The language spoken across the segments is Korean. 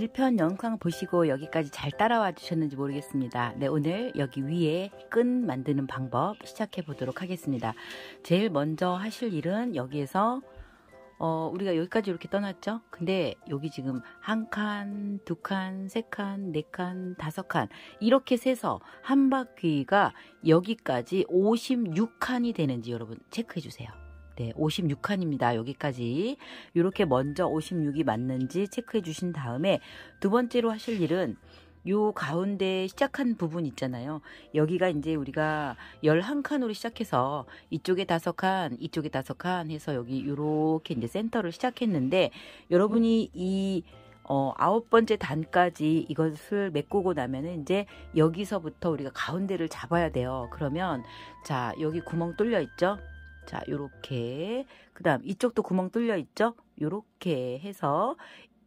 1편 영상 보시고 여기까지 잘 따라와 주셨는지 모르겠습니다. 네, 오늘 여기 위에 끈 만드는 방법 시작해 보도록 하겠습니다. 제일 먼저 하실 일은 여기에서 어, 우리가 여기까지 이렇게 떠났죠? 근데 여기 지금 한 칸, 두 칸, 세 칸, 네 칸, 다섯 칸 이렇게 세서 한 바퀴가 여기까지 56칸이 되는지 여러분 체크해 주세요. 네, 56칸입니다. 여기까지. 이렇게 먼저 56이 맞는지 체크해 주신 다음에 두 번째로 하실 일은 요 가운데 시작한 부분 있잖아요. 여기가 이제 우리가 11칸으로 시작해서 이쪽에 다섯 칸, 이쪽에 다섯 칸 해서 여기 요렇게 이제 센터를 시작했는데 여러분이 이 어, 아홉 번째 단까지 이것을 메꾸고 나면은 이제 여기서부터 우리가 가운데를 잡아야 돼요. 그러면 자, 여기 구멍 뚫려 있죠? 자, 요렇게. 그 다음, 이쪽도 구멍 뚫려 있죠? 요렇게 해서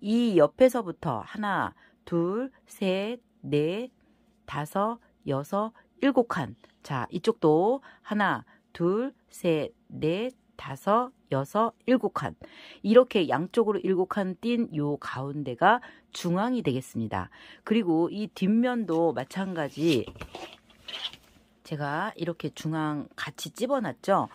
이 옆에서부터 하나, 둘, 셋, 넷, 다섯, 여섯, 일곱 칸. 자, 이쪽도 하나, 둘, 셋, 넷, 다섯, 여섯, 일곱 칸. 이렇게 양쪽으로 일곱 칸띈요 가운데가 중앙이 되겠습니다. 그리고 이 뒷면도 마찬가지 제가 이렇게 중앙 같이 찝어놨죠.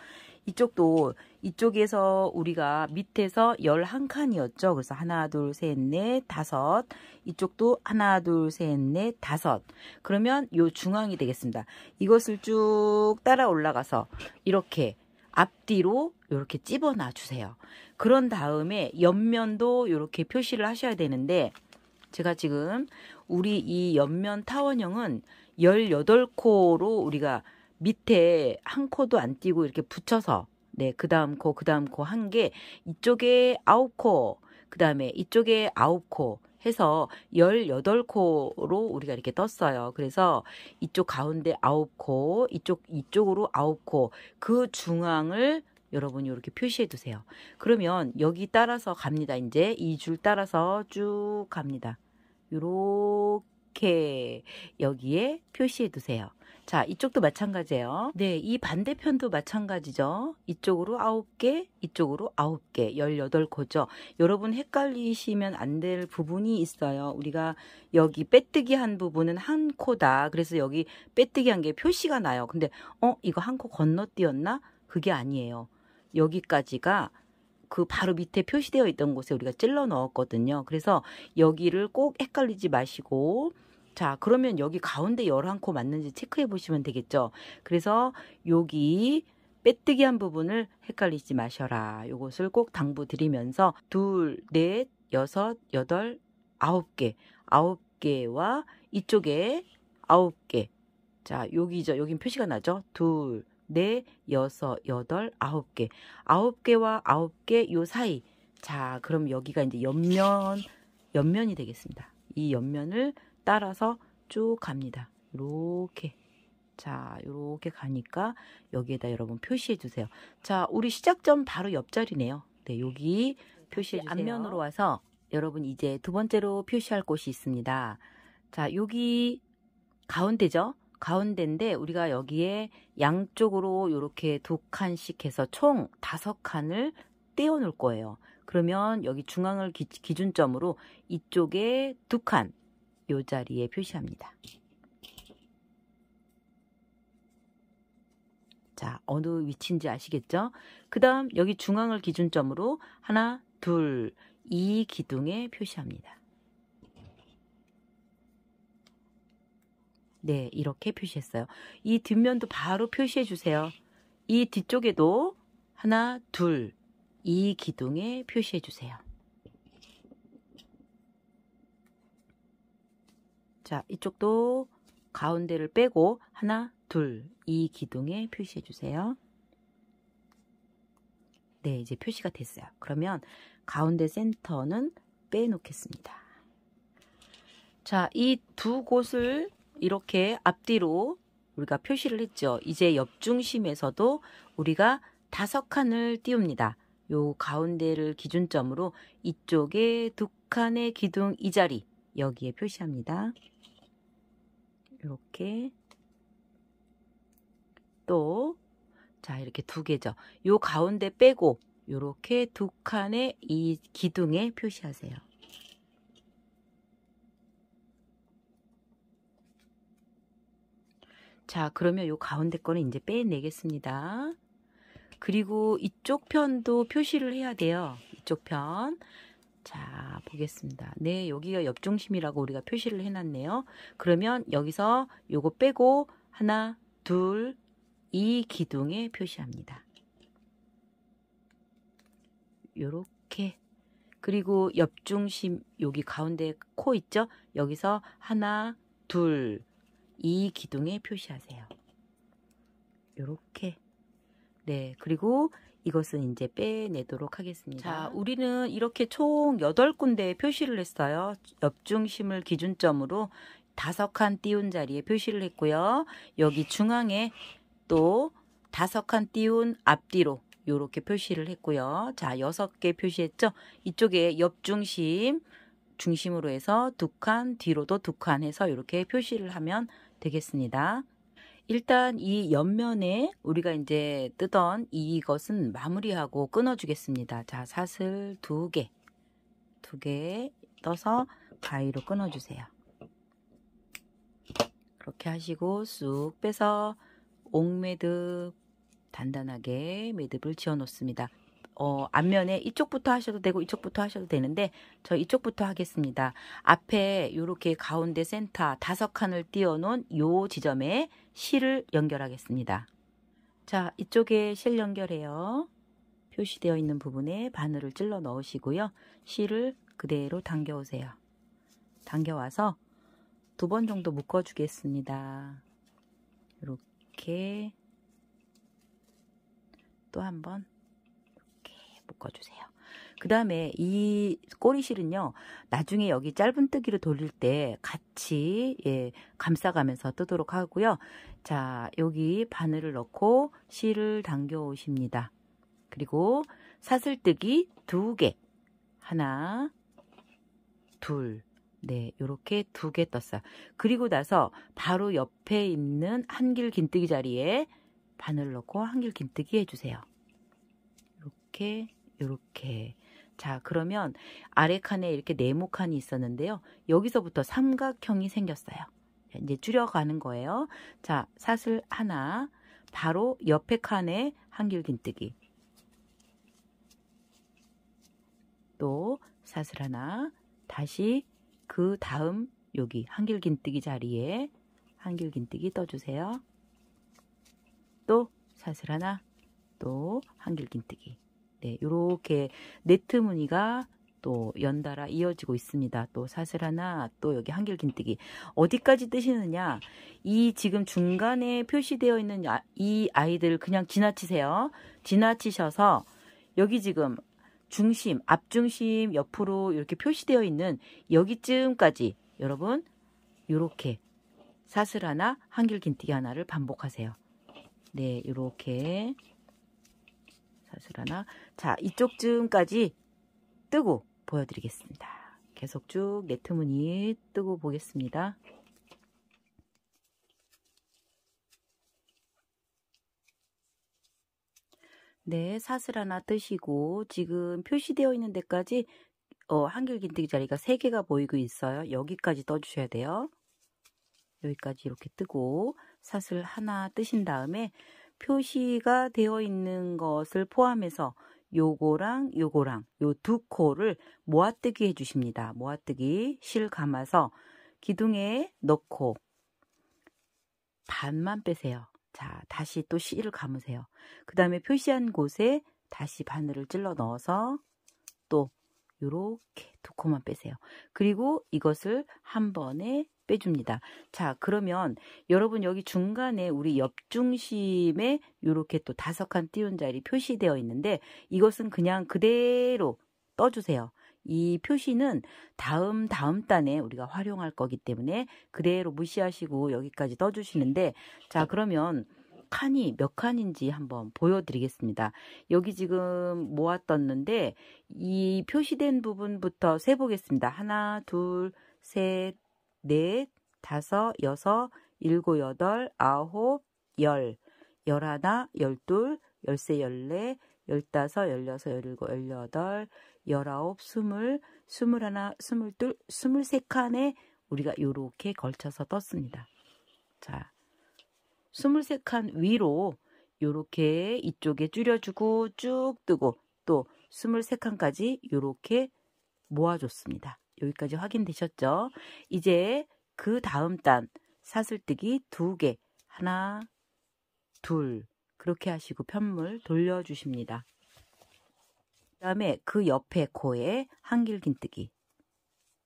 이쪽도 이쪽에서 우리가 밑에서 11칸이었죠. 그래서 하나, 둘, 셋, 넷, 다섯. 이쪽도 하나, 둘, 셋, 넷, 다섯. 그러면 요 중앙이 되겠습니다. 이것을 쭉 따라 올라가서 이렇게 앞뒤로 이렇게 찝어놔 주세요. 그런 다음에 옆면도 이렇게 표시를 하셔야 되는데 제가 지금 우리 이 옆면 타원형은 18코로 우리가 밑에 한 코도 안 띄고 이렇게 붙여서 네, 그 다음 코, 그 다음 코 한 개, 이쪽에 아홉 코, 그 다음에 이쪽에 아홉 코 해서 18코로 우리가 이렇게 떴어요. 그래서 이쪽 가운데 아홉 코, 이쪽, 이쪽으로 아홉 코, 그 중앙을 여러분이 이렇게 표시해 두세요. 그러면 여기 따라서 갑니다. 이제 이 줄 따라서 쭉 갑니다. 요렇게 여기에 표시해 두세요. 자, 이쪽도 마찬가지예요. 네, 이 반대편도 마찬가지죠. 이쪽으로 9개, 이쪽으로 9개, 18코죠. 여러분 헷갈리시면 안 될 부분이 있어요. 우리가 여기 빼뜨기 한 부분은 한 코다. 그래서 여기 빼뜨기 한 게 표시가 나요. 근데 어, 이거 한 코 건너뛰었나? 그게 아니에요. 여기까지가 그 바로 밑에 표시되어 있던 곳에 우리가 찔러 넣었거든요. 그래서 여기를 꼭 헷갈리지 마시고 자, 그러면 여기 가운데 11코 맞는지 체크해 보시면 되겠죠. 그래서 여기 빼뜨기 한 부분을 헷갈리지 마셔라. 요것을 꼭 당부드리면서 둘, 넷, 여섯, 여덟, 아홉 개, 아홉 개와 이쪽에 아홉 개. 자, 여기죠. 여긴 표시가 나죠. 둘, 넷, 여섯, 여덟, 아홉 개. 아홉 개와 아홉 개 요 사이. 자, 그럼 여기가 이제 옆면, 옆면이 되겠습니다. 이 옆면을 따라서 쭉 갑니다. 이렇게. 자, 이렇게 가니까 여기에다 여러분 표시해 주세요. 자, 우리 시작점 바로 옆자리네요. 네, 여기 표시 앞면으로 와서 여러분 이제 두 번째로 표시할 곳이 있습니다. 자, 여기 가운데죠? 가운데인데 우리가 여기에 양쪽으로 이렇게 두 칸씩 해서 총 다섯 칸을 떼어 놓을 거예요. 그러면 여기 중앙을 기, 준점으로 이쪽에 두 칸, 요 자리에 표시합니다. 자, 어느 위치인지 아시겠죠? 그 다음 여기 중앙을 기준점으로 하나, 둘, 이 기둥에 표시합니다. 네, 이렇게 표시했어요. 이 뒷면도 바로 표시해 주세요. 이 뒤쪽에도 하나, 둘, 이 기둥에 표시해 주세요. 자, 이쪽도 가운데를 빼고 하나, 둘, 이 기둥에 표시해 주세요. 네, 이제 표시가 됐어요. 그러면 가운데 센터는 빼놓겠습니다. 자, 이 두 곳을 이렇게 앞뒤로 우리가 표시를 했죠. 이제 옆중심에서도 우리가 다섯 칸을 띄웁니다. 요 가운데를 기준점으로 이쪽에 두 칸의 기둥 이 자리 여기에 표시합니다. 이렇게 또 자 이렇게 두 개죠. 요 가운데 빼고 이렇게 두 칸의 이 기둥에 표시하세요. 자, 그러면 요 가운데 거는 이제 빼내겠습니다. 그리고 이쪽 편도 표시를 해야 돼요. 이쪽 편. 자, 보겠습니다. 네, 여기가 옆중심이라고 우리가 표시를 해놨네요. 그러면 여기서 요거 빼고 하나, 둘, 이 기둥에 표시합니다. 요렇게 그리고 옆중심 여기 가운데 코 있죠? 여기서 하나, 둘, 이 기둥에 표시하세요. 요렇게 네, 그리고 이것은 이제 빼내도록 하겠습니다. 자, 우리는 이렇게 총 8군데에 표시를 했어요. 옆중심을 기준점으로 다섯 칸 띄운 자리에 표시를 했고요. 여기 중앙에 또 다섯 칸 띄운 앞뒤로 이렇게 표시를 했고요. 자, 여섯 개 표시했죠? 이쪽에 옆중심, 중심으로 해서 두 칸, 뒤로도 두 칸 해서 이렇게 표시를 하면 되겠습니다. 일단 이 옆면에 우리가 이제 뜨던 이것은 마무리하고 끊어주겠습니다. 자, 사슬 두 개, 두 개 떠서 가위로 끊어주세요. 그렇게 하시고 쑥 빼서 옥매듭 단단하게 매듭을 지어 놓습니다. 어, 앞면에 이쪽부터 하셔도 되고 이쪽부터 하셔도 되는데 저 이쪽부터 하겠습니다. 앞에 이렇게 가운데 센터 다섯 칸을 띄워 놓은 요 지점에 실을 연결하겠습니다. 자, 이쪽에 실 연결해요. 표시되어 있는 부분에 바늘을 찔러 넣으시고요. 실을 그대로 당겨 오세요. 당겨 와서 두 번 정도 묶어 주겠습니다. 이렇게 또 한 번 묶어주세요. 그 다음에 이 꼬리실은요, 나중에 여기 짧은 뜨기를 돌릴 때 같이, 예, 감싸가면서 뜨도록 하고요. 자, 여기 바늘을 넣고 실을 당겨 오십니다. 그리고 사슬뜨기 두 개. 하나, 둘, 네, 요렇게 두 개 떴어요. 그리고 나서 바로 옆에 있는 한길 긴뜨기 자리에 바늘 넣고 한길 긴뜨기 해주세요. 이렇게 이렇게 자 그러면 아래 칸에 이렇게 네모 칸이 있었는데요. 여기서부터 삼각형이 생겼어요. 이제 줄여가는 거예요. 자 사슬 하나 바로 옆에 칸에 한길긴뜨기 또 사슬 하나 다시 그 다음 여기 한길긴뜨기 자리에 한길긴뜨기 떠주세요. 또 사슬 하나 또 한길긴뜨기 네, 이렇게 네트 무늬가 또 연달아 이어지고 있습니다. 또 사슬 하나, 또 여기 한길 긴뜨기. 어디까지 뜨시느냐? 이 지금 중간에 표시되어 있는 이 아이들 그냥 지나치세요. 지나치셔서 여기 지금 중심, 앞중심 옆으로 이렇게 표시되어 있는 여기쯤까지 여러분 이렇게 사슬 하나, 한길 긴뜨기 하나를 반복하세요. 네, 이렇게 사슬 하나. 자, 이쪽 쯤까지 뜨고 보여드리겠습니다. 계속 쭉 네트 무늬 뜨고 보겠습니다. 네, 사슬 하나 뜨시고 지금 표시되어 있는 데까지 어, 한길 긴뜨기 자리가 3개가 보이고 있어요. 여기까지 떠주셔야 돼요. 여기까지 이렇게 뜨고 사슬 하나 뜨신 다음에 표시가 되어 있는 것을 포함해서 요거랑 요거랑 요 두 코를 모아뜨기 해주십니다. 모아뜨기 실 감아서 기둥에 넣고 반만 빼세요. 자, 다시 또 실을 감으세요. 그 다음에 표시한 곳에 다시 바늘을 찔러 넣어서 또 요렇게 두 코만 빼세요. 그리고 이것을 한 번에 빼줍니다. 자, 그러면 여러분 여기 중간에 우리 옆중심에 이렇게 또 다섯 칸 띄운 자리 표시되어 있는데 이것은 그냥 그대로 떠주세요. 이 표시는 다음 다음 단에 우리가 활용할 거기 때문에 그대로 무시하시고 여기까지 떠주시는데 자 그러면 칸이 몇 칸인지 한번 보여드리겠습니다. 여기 지금 모아 떴는데 이 표시된 부분부터 세보겠습니다. 하나, 둘, 셋, 넷, 다섯, 여섯, 일곱, 여덟, 아홉, 열, 열하나, 열둘, 열세, 열네, 열다섯, 열여섯, 열일곱, 열여덟, 열아홉, 스물, 스물하나, 스물둘, 스물세 칸에 우리가 요렇게 걸쳐서 떴습니다. 자, 스물세 칸 위로 요렇게 이쪽에 줄여주고 쭉 뜨고 또 스물세 칸까지 요렇게 모아줬습니다. 여기까지 확인되셨죠? 이제 그 다음 단 사슬뜨기 두 개, 하나, 둘 그렇게 하시고 편물 돌려주십니다. 그 다음에 그 옆에 코에 한길 긴뜨기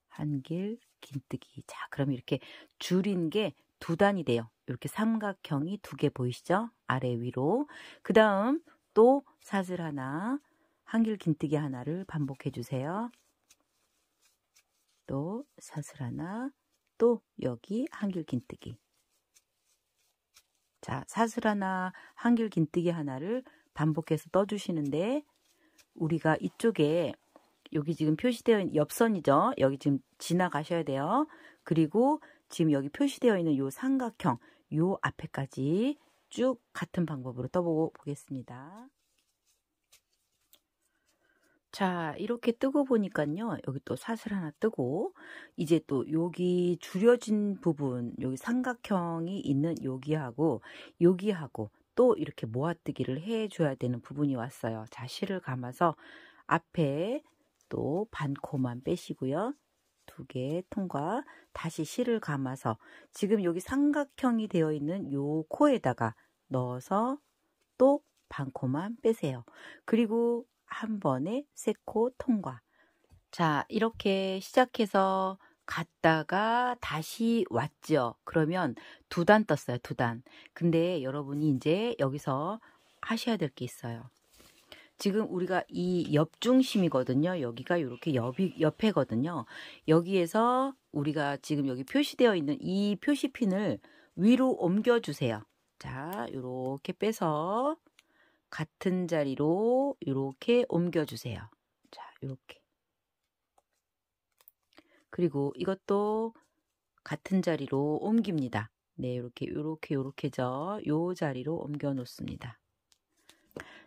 한길 긴뜨기 자 그럼 이렇게 줄인 게 두 단이 돼요. 이렇게 삼각형이 두 개 보이시죠? 아래 위로 그 다음 또 사슬 하나 한길 긴뜨기 하나를 반복해 주세요. 또 사슬 하나 또 여기 한길 긴뜨기 자 사슬 하나 한길 긴뜨기 하나를 반복해서 떠주시는데 우리가 이쪽에 여기 지금 표시되어 있는 옆선이죠. 여기 지금 지나가셔야 돼요. 그리고 지금 여기 표시되어 있는 요 삼각형 요 앞에까지 쭉 같은 방법으로 떠보고 보겠습니다. 자, 이렇게 뜨고 보니까요. 여기 또 사슬 하나 뜨고 이제 또 여기 줄여진 부분, 여기 삼각형이 있는 여기하고 여기하고 또 이렇게 모아뜨기를 해줘야 되는 부분이 왔어요. 자, 실을 감아서 앞에 또 반코만 빼시고요. 두 개 통과 다시 실을 감아서 지금 여기 삼각형이 되어 있는 요 코에다가 넣어서 또 반코만 빼세요. 그리고 한 번에 세코 통과. 자, 이렇게 시작해서 갔다가 다시 왔죠. 그러면 두 단 떴어요. 두 단. 근데 여러분이 이제 여기서 하셔야 될 게 있어요. 지금 우리가 이 옆중심이거든요. 여기가 이렇게 옆이, 옆에거든요. 여기에서 우리가 지금 여기 표시되어 있는 이 표시핀을 위로 옮겨주세요. 자, 이렇게 빼서 같은 자리로 이렇게 옮겨주세요. 자, 이렇게. 그리고 이것도 같은 자리로 옮깁니다. 네, 이렇게, 이렇게, 이렇게죠. 요 자리로 옮겨 놓습니다.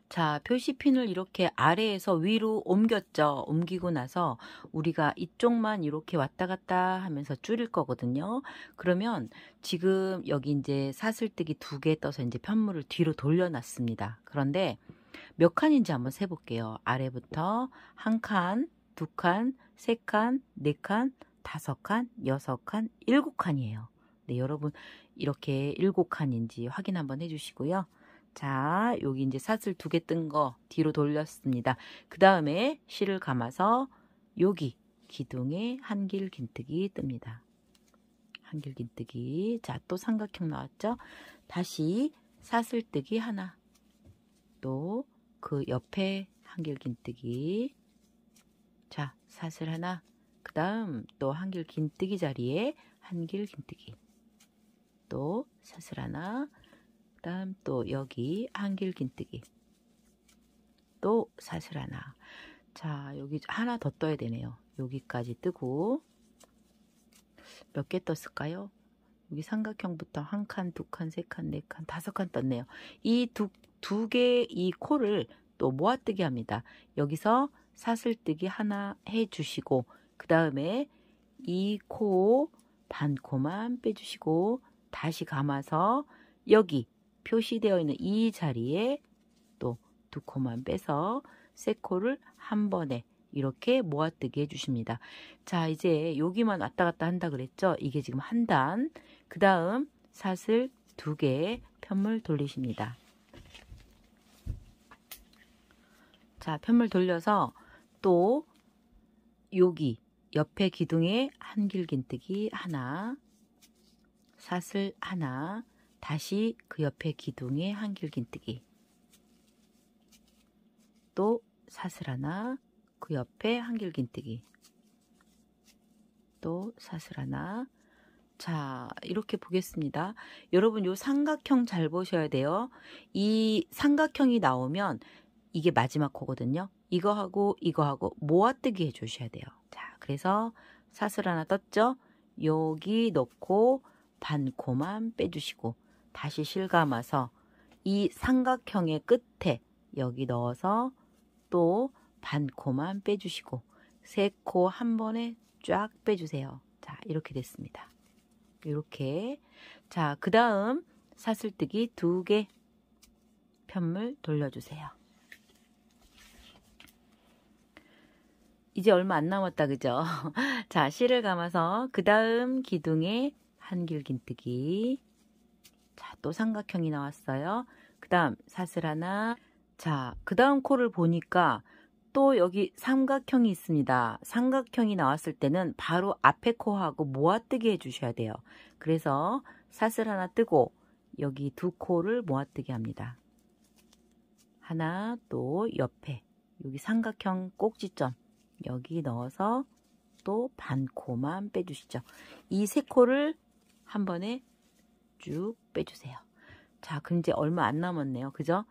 자, 표시핀을 이렇게 아래에서 위로 옮겼죠. 옮기고 나서 우리가 이쪽만 이렇게 왔다 갔다 하면서 줄일 거거든요. 그러면 지금 여기 이제 사슬뜨기 두 개 떠서 이제 편물을 뒤로 돌려놨습니다. 그런데 몇 칸인지 한번 세볼게요. 아래부터 한 칸, 두 칸, 세 칸, 네 칸, 다섯 칸, 여섯 칸, 일곱 칸이에요. 네, 여러분 이렇게 일곱 칸인지 확인 한번 해주시고요. 자, 여기 이제 사슬 두 개 뜬 거 뒤로 돌렸습니다. 그 다음에 실을 감아서 여기 기둥에 한길 긴뜨기 뜹니다. 한길 긴뜨기. 자, 또 삼각형 나왔죠? 다시 사슬 뜨기 하나. 또 그 옆에 한길 긴뜨기. 자, 사슬 하나. 그 다음 또 한길 긴뜨기 자리에 한길 긴뜨기. 또 사슬 하나. 다음 또 여기 한길 긴뜨기. 또 사슬 하나. 자 여기 하나 더 떠야 되네요. 여기까지 뜨고. 몇 개 떴을까요? 여기 삼각형부터 한 칸, 두 칸, 세 칸, 네 칸, 다섯 칸 떴네요. 이 두 두개이 코를 또 모아뜨기 합니다. 여기서 사슬뜨기 하나 해 주시고 그 다음에 이 코 반코만 빼주시고 다시 감아서 여기 표시되어 있는 이 자리에 또 두 코만 빼서 세 코를 한 번에 이렇게 모아뜨기 해주십니다. 자 이제 여기만 왔다 갔다 한다 그랬죠? 이게 지금 한 단. 그 다음 사슬 두개 편물 돌리십니다. 자 편물 돌려서 또 여기 옆에 기둥에 한길 긴뜨기 하나 사슬 하나 다시 그 옆에 기둥에 한길 긴뜨기. 또 사슬 하나 그 옆에 한길 긴뜨기. 또 사슬 하나. 자 이렇게 보겠습니다. 여러분 요 삼각형 잘 보셔야 돼요. 이 삼각형이 나오면 이게 마지막 코거든요. 이거 하고 이거 하고 모아뜨기 해 주셔야 돼요. 자 그래서 사슬 하나 떴죠? 여기 넣고 반코만 빼주시고 다시 실감아서 이 삼각형의 끝에 여기 넣어서 또 반 코만 빼주시고 세 코 한 번에 쫙 빼주세요. 자, 이렇게 됐습니다. 이렇게. 자, 그 다음 사슬뜨기 두 개 편물 돌려주세요. 이제 얼마 안 남았다, 그죠? 자, 실을 감아서 그 다음 기둥에 한길긴뜨기. 자, 또 삼각형이 나왔어요. 그 다음 사슬 하나. 자, 그 다음 코를 보니까 또 여기 삼각형이 있습니다. 삼각형이 나왔을 때는 바로 앞에 코하고 모아뜨기 해주셔야 돼요. 그래서 사슬 하나 뜨고 여기 두 코를 모아뜨기 합니다. 하나 또 옆에 여기 삼각형 꼭지점 여기 넣어서 또 반 코만 빼주시죠. 이 세 코를 한 번에 쭉 빼주세요. 자, 그럼 이제 얼마 안 남았네요. 그죠?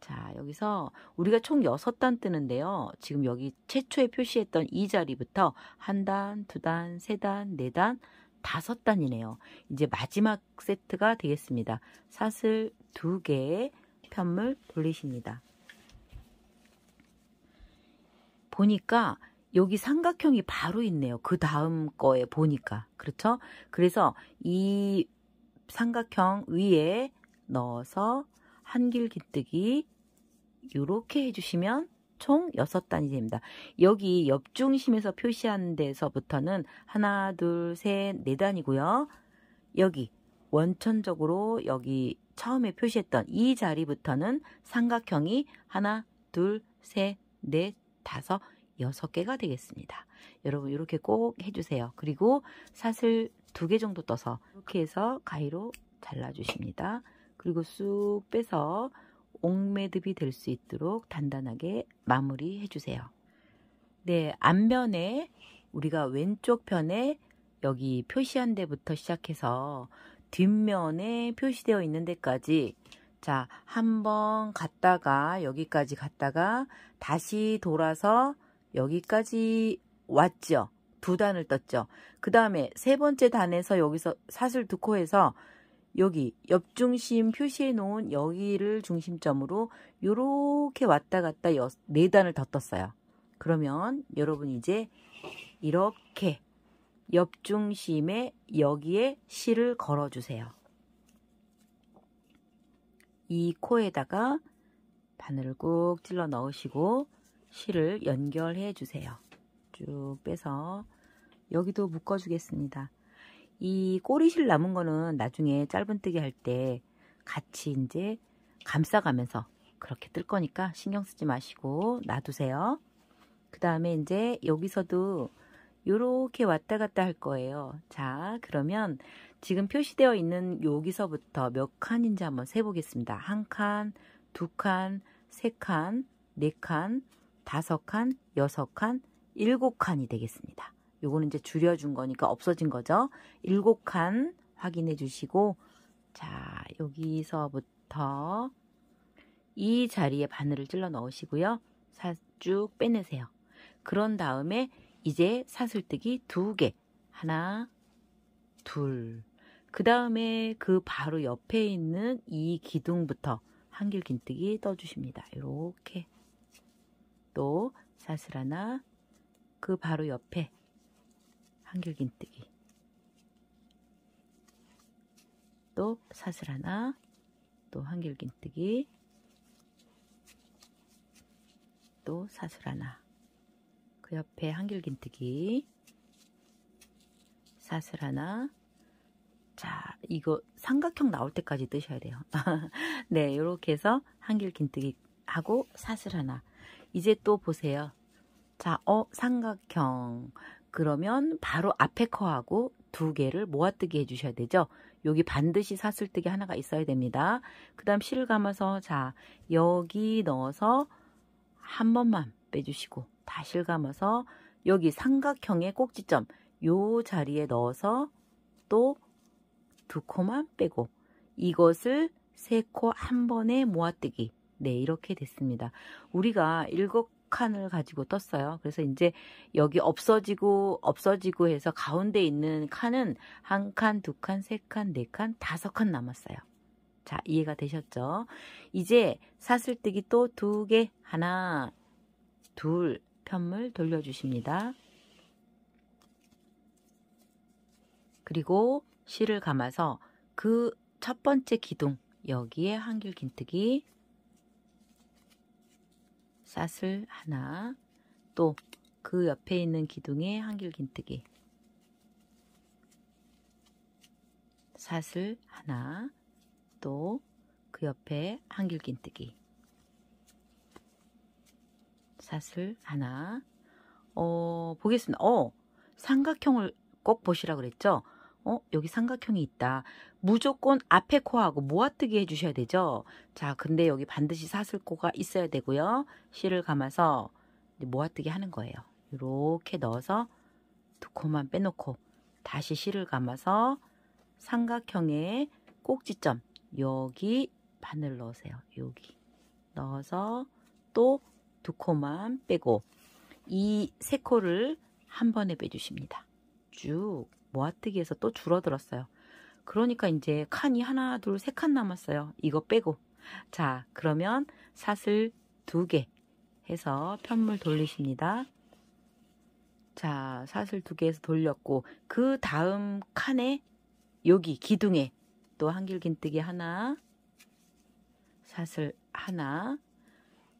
자, 여기서 우리가 총 6단 뜨는데요. 지금 여기 최초에 표시했던 이 자리부터 한 단, 두 단, 세 단, 네 단, 다섯 단이네요. 이제 마지막 세트가 되겠습니다. 사슬 두 개의 편물 돌리십니다. 보니까 여기 삼각형이 바로 있네요. 그 다음 거에 보니까. 그렇죠? 그래서 이 삼각형 위에 넣어서 한길 깃뜨기 이렇게 해주시면 총 6단이 됩니다. 여기 옆중심에서 표시한 데서부터는 하나, 둘, 셋, 네 단이고요. 여기 원천적으로 여기 처음에 표시했던 이 자리부터는 삼각형이 하나, 둘, 셋, 넷, 다섯, 여섯 개가 되겠습니다. 여러분 이렇게 꼭 해주세요. 그리고 사슬 두 개 정도 떠서 이렇게 해서 가위로 잘라주십니다. 그리고 쑥 빼서 옥매듭이 될 수 있도록 단단하게 마무리 해주세요. 네, 앞면에 우리가 왼쪽 편에 여기 표시한 데부터 시작해서 뒷면에 표시되어 있는 데까지 자, 한 번 갔다가 여기까지 갔다가 다시 돌아서 여기까지 왔죠. 두 단을 떴죠. 그 다음에 세 번째 단에서 여기서 사슬 두 코에서 여기 옆중심 표시해 놓은 여기를 중심점으로 이렇게 왔다 갔다 여, 네 단을 더 떴어요. 그러면 여러분 이제 이렇게 옆중심에 여기에 실을 걸어주세요. 이 코에다가 바늘을 꾹 찔러 넣으시고 실을 연결해 주세요. 쭉 빼서 여기도 묶어 주겠습니다. 이 꼬리실 남은 거는 나중에 짧은뜨기 할 때 같이 이제 감싸가면서 그렇게 뜰 거니까 신경 쓰지 마시고 놔두세요. 그 다음에 이제 여기서도 이렇게 왔다 갔다 할 거예요. 자, 그러면 지금 표시되어 있는 여기서부터 몇 칸인지 한번 세보겠습니다. 한 칸, 두 칸, 세 칸, 네 칸, 다섯 칸, 여섯 칸, 일곱 칸이 되겠습니다. 요거는 이제 줄여준 거니까 없어진 거죠. 일곱 칸 확인해 주시고 자 여기서부터 이 자리에 바늘을 찔러 넣으시고요. 쭉 빼내세요. 그런 다음에 이제 사슬뜨기 두 개. 하나, 둘. 그 다음에 그 바로 옆에 있는 이 기둥부터 한길 긴뜨기 떠주십니다. 이렇게. 또 사슬 하나 그 바로 옆에 한길긴뜨기. 또 사슬 하나 또 한길긴뜨기 또 사슬 하나. 그 옆에 한길긴뜨기 사슬 하나. 자 이거 삼각형 나올 때까지 뜨셔야 돼요. 네 이렇게 해서 한길긴뜨기 하고 사슬 하나. 이제 또 보세요. 자, 어, 삼각형. 그러면 바로 앞에 커하고 두 개를 모아뜨기 해주셔야 되죠. 여기 반드시 사슬뜨기 하나가 있어야 됩니다. 그 다음 실을 감아서 자 여기 넣어서 한 번만 빼주시고 다 실 감아서 여기 삼각형의 꼭지점 요 자리에 넣어서 또 두 코만 빼고 이것을 세 코 한 번에 모아뜨기 네, 이렇게 됐습니다. 우리가 일곱 칸을 가지고 떴어요. 그래서 이제 여기 없어지고 없어지고 해서 가운데 있는 칸은 한 칸, 두 칸, 세 칸, 네 칸, 다섯 칸 남았어요. 자, 이해가 되셨죠? 이제 사슬뜨기 또 두 개, 하나, 둘, 편물 돌려주십니다. 그리고 실을 감아서 그 첫 번째 기둥, 여기에 한길 긴뜨기, 사슬 하나, 또 그 옆에 있는 기둥에 한길 긴뜨기, 사슬 하나, 또 그 옆에 한길 긴뜨기, 사슬 하나, 어, 보겠습니다. 어, 삼각형을 꼭 보시라 그랬죠? 어, 여기 삼각형이 있다. 무조건 앞에 코하고 모아뜨기 해주셔야 되죠? 자, 근데 여기 반드시 사슬코가 있어야 되고요. 실을 감아서 모아뜨기 하는 거예요. 이렇게 넣어서 두 코만 빼놓고 다시 실을 감아서 삼각형의 꼭지점 여기 바늘 넣으세요. 여기 넣어서 또 두 코만 빼고 이 세 코를 한 번에 빼주십니다. 쭉 모아뜨기에서 또 줄어들었어요. 그러니까 이제 칸이 하나, 둘, 세 칸 남았어요. 이거 빼고. 자, 그러면 사슬 두 개 해서 편물 돌리십니다. 자, 사슬 두 개에서 돌렸고 그 다음 칸에 여기 기둥에 또 한길긴뜨기 하나, 사슬 하나.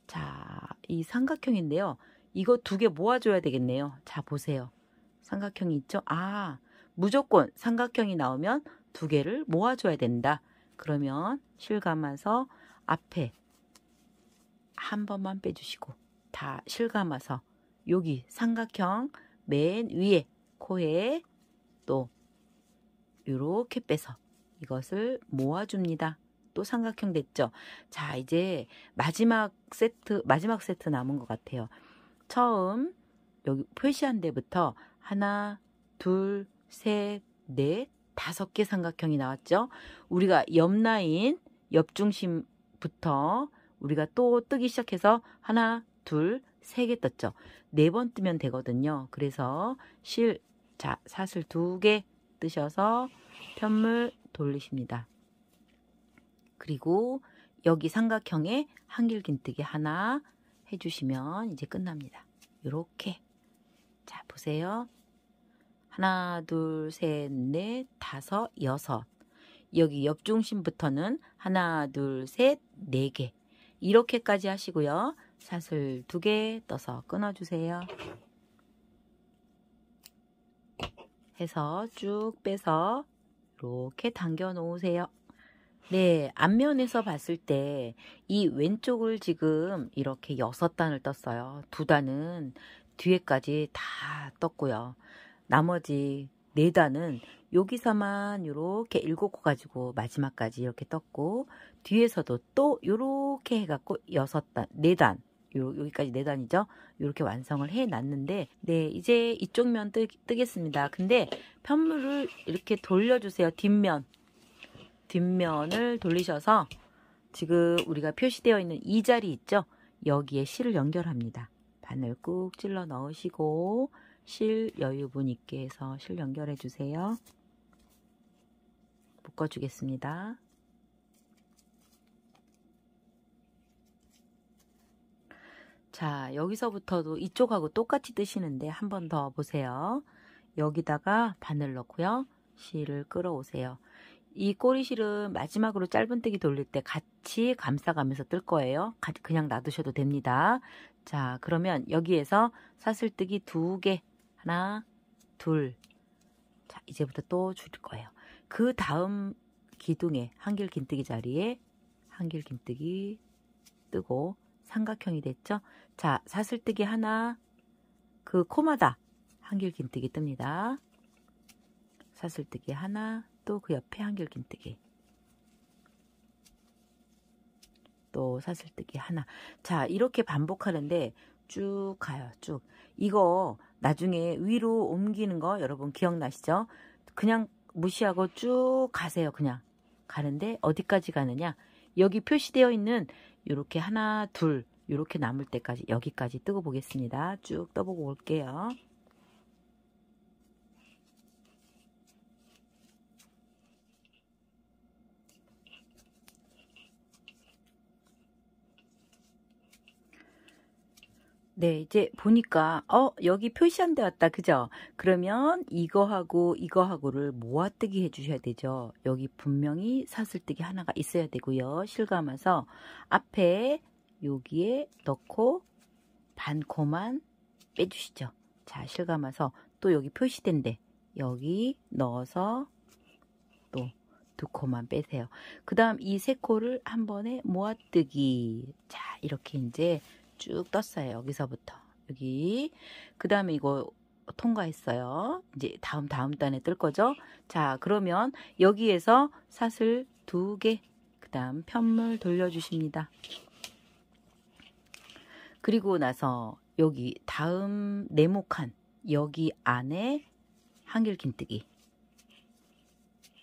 자, 이 삼각형인데요. 이거 두 개 모아줘야 되겠네요. 자, 보세요. 삼각형이 있죠? 아, 무조건 삼각형이 나오면 두 개를 모아줘야 된다. 그러면 실 감아서 앞에 한 번만 빼주시고 다 실 감아서 여기 삼각형 맨 위에 코에 또 이렇게 빼서 이것을 모아줍니다. 또 삼각형 됐죠? 자, 이제 마지막 세트, 마지막 세트 남은 것 같아요. 처음 여기 표시한 데부터 하나, 둘, 셋, 넷, 다섯 개 삼각형이 나왔죠. 우리가 옆 라인, 옆 중심부터 우리가 또 뜨기 시작해서 하나, 둘, 세 개 떴죠. 네 번 뜨면 되거든요. 그래서 실, 자, 사슬 두 개 뜨셔서 편물 돌리십니다. 그리고 여기 삼각형에 한길긴뜨기 하나 해주시면 이제 끝납니다. 이렇게 자 보세요. 하나, 둘, 셋, 넷, 다섯, 여섯. 여기 옆중심부터는 하나, 둘, 셋, 네 개. 이렇게까지 하시고요. 사슬 두 개 떠서 끊어주세요. 해서 쭉 빼서 이렇게 당겨 놓으세요. 네, 앞면에서 봤을 때 이 왼쪽을 지금 이렇게 여섯 단을 떴어요. 두 단은 뒤에까지 다 떴고요. 나머지 네 단은 여기서만 이렇게 일곱 코 가지고 마지막까지 이렇게 떴고 뒤에서도 또 이렇게 해갖고 여섯 단, 네 단, 요, 여기까지 네 단이죠. 이렇게 완성을 해 놨는데 네 이제 이쪽 면 뜨, 뜨겠습니다. 근데 편물을 이렇게 돌려주세요. 뒷면 뒷면을 돌리셔서 지금 우리가 표시되어 있는 이 자리 있죠. 여기에 실을 연결합니다. 바늘 꾹 찔러 넣으시고 실 여유분 있게 해서 실 연결해 주세요. 묶어주겠습니다. 자, 여기서부터도 이쪽하고 똑같이 뜨시는데 한 번 더 보세요. 여기다가 바늘 넣고요. 실을 끌어오세요. 이 꼬리실은 마지막으로 짧은뜨기 돌릴 때 같이 감싸가면서 뜰 거예요. 그냥 놔두셔도 됩니다. 자, 그러면 여기에서 사슬뜨기 두 개 하나, 둘. 자, 이제부터 또 줄일 거예요. 그 다음 기둥에 한길 긴뜨기 자리에 한길 긴뜨기 뜨고 삼각형이 됐죠? 자, 사슬뜨기 하나, 그 코마다 한길 긴뜨기 뜹니다. 사슬뜨기 하나, 또 그 옆에 한길 긴뜨기. 또 사슬뜨기 하나. 자, 이렇게 반복하는데 쭉 가요. 쭉. 이거 나중에 위로 옮기는 거 여러분 기억나시죠? 그냥 무시하고 쭉 가세요. 그냥 가는데 어디까지 가느냐? 여기 표시되어 있는 이렇게 하나, 둘 이렇게 남을 때까지 여기까지 뜨고 보겠습니다. 쭉 떠보고 올게요. 네, 이제 보니까 어 여기 표시 안 되었다, 그죠? 그러면 이거하고 이거하고를 모아뜨기 해주셔야 되죠. 여기 분명히 사슬뜨기 하나가 있어야 되고요. 실감아서 앞에 여기에 넣고 반코만 빼주시죠. 자, 실감아서 또 여기 표시된데 여기 넣어서 또 두 코만 빼세요. 그 다음 이 세 코를 한 번에 모아뜨기. 자, 이렇게 이제 쭉 떴어요. 여기서부터. 여기. 그 다음에 이거 통과했어요. 이제 다음 다음 단에 뜰 거죠. 자, 그러면 여기에서 사슬 두 개, 그 다음 편물 돌려주십니다. 그리고 나서 여기 다음 네모칸 여기 안에 한길 긴뜨기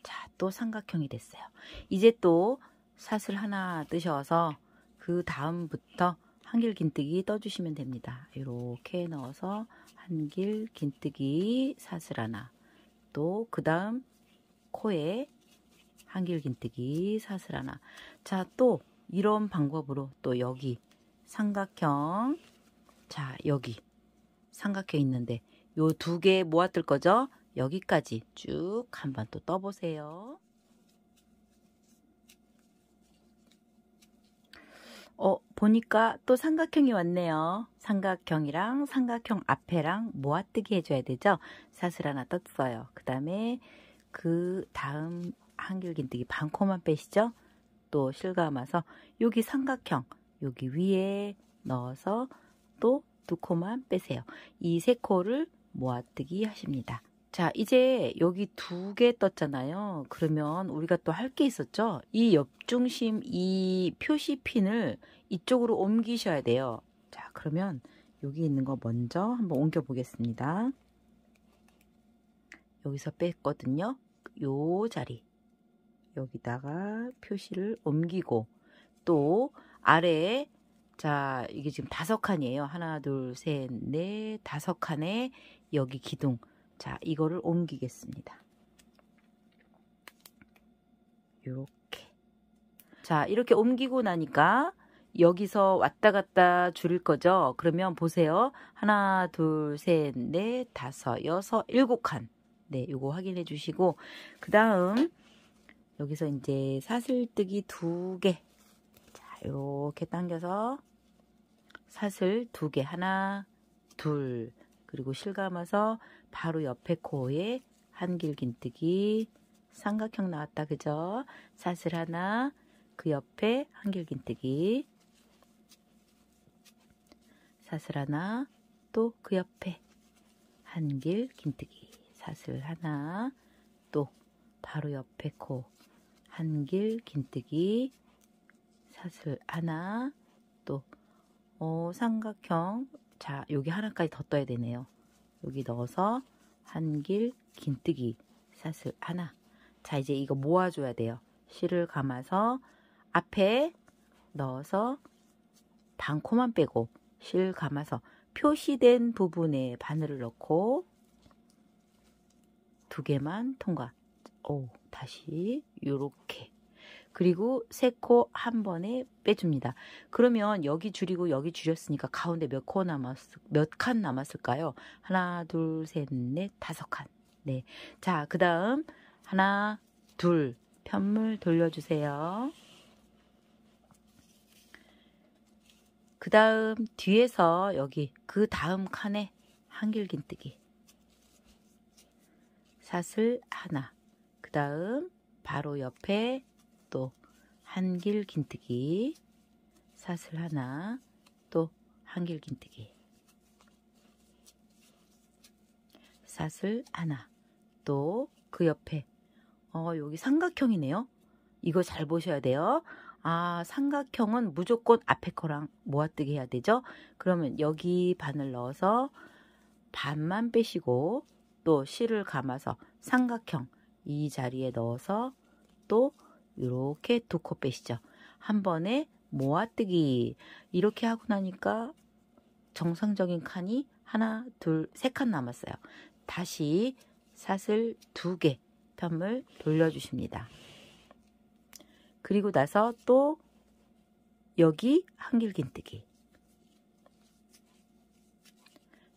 자, 또 삼각형이 됐어요. 이제 또 사슬 하나 뜨셔서 그 다음부터 한길 긴뜨기 떠주시면 됩니다. 이렇게 넣어서 한길 긴뜨기 사슬 하나. 또 그 다음 코에 한길 긴뜨기 사슬 하나. 자 또 이런 방법으로 또 여기 삼각형. 자 여기 삼각형 있는데 요 두 개 모아뜰 거죠? 여기까지 쭉 한번 또 떠보세요 어 보니까 또 삼각형이 왔네요 삼각형이랑 삼각형 앞에랑 모아뜨기 해줘야 되죠 사슬 하나 떴어요 그 다음에 그 다음 한길 긴뜨기 반코만 빼시죠 또 실감아서 여기 삼각형 여기 위에 넣어서 또 두 코만 빼세요. 이 세 코를 모아뜨기 하십니다. 자, 이제 여기 두 개 떴잖아요. 그러면 우리가 또 할 게 있었죠? 이 옆중심 이 표시핀을 이쪽으로 옮기셔야 돼요. 자, 그러면 여기 있는 거 먼저 한번 옮겨 보겠습니다. 여기서 뺐거든요. 요 자리. 여기다가 표시를 옮기고 또 아래에 자 이게 지금 다섯 칸이에요. 하나 둘 셋 넷 다섯 칸에 여기 기둥 자 이거를 옮기겠습니다. 이렇게 자 이렇게 옮기고 나니까 여기서 왔다 갔다 줄일 거죠. 그러면 보세요. 하나, 둘, 셋, 넷, 다섯, 여섯, 일곱 칸. 네, 이거 확인해 주시고 그 다음 여기서 이제 사슬뜨기 두 개. 자, 이렇게 당겨서 사슬 두 개, 하나, 둘, 그리고 실감아서 바로 옆에 코에 한길 긴뜨기, 삼각형 나왔다, 그죠? 사슬 하나, 그 옆에 한길 긴뜨기, 사슬 하나, 또 그 옆에 한길 긴뜨기, 사슬 하나, 또 바로 옆에 코, 한길 긴뜨기. 사슬 하나 또 어, 삼각형. 자 여기 하나까지 더 떠야 되네요 여기 넣어서 한길 긴뜨기 사슬 하나. 자 이제 이거 모아줘야 돼요. 실을 감아서 앞에 넣어서 반코만 빼고 실 감아서 표시된 부분에 바늘을 넣고 두 개만 통과. 오 다시 요렇게 그리고 세 코 한 번에 빼줍니다. 그러면 여기 줄이고 여기 줄였으니까 가운데 몇 코 남았 몇 칸 남았을까요? 하나, 둘, 셋, 넷, 다섯 칸. 네. 자, 그 다음 하나, 둘 편물 돌려주세요. 그 다음 뒤에서 여기 그 다음 칸에 한길 긴뜨기 사슬 하나 다음 바로 옆에 또 한길 긴뜨기 사슬 하나 또 한길 긴뜨기. 사슬 하나 또 그 옆에. 어 여기 삼각형이네요. 이거 잘 보셔야 돼요. 아 삼각형은 무조건 앞에 거랑 모아뜨기 해야 되죠? 그러면 여기 바늘 넣어서 반만 빼시고 또 실을 감아서 삼각형 이 자리에 넣어서 또 이렇게 두 코 빼시죠. 한 번에 모아뜨기 이렇게 하고 나니까 정상적인 칸이 하나, 둘, 세 칸 남았어요. 다시 사슬 두 개 편물 돌려주십니다. 그리고 나서 또 여기 한길긴뜨기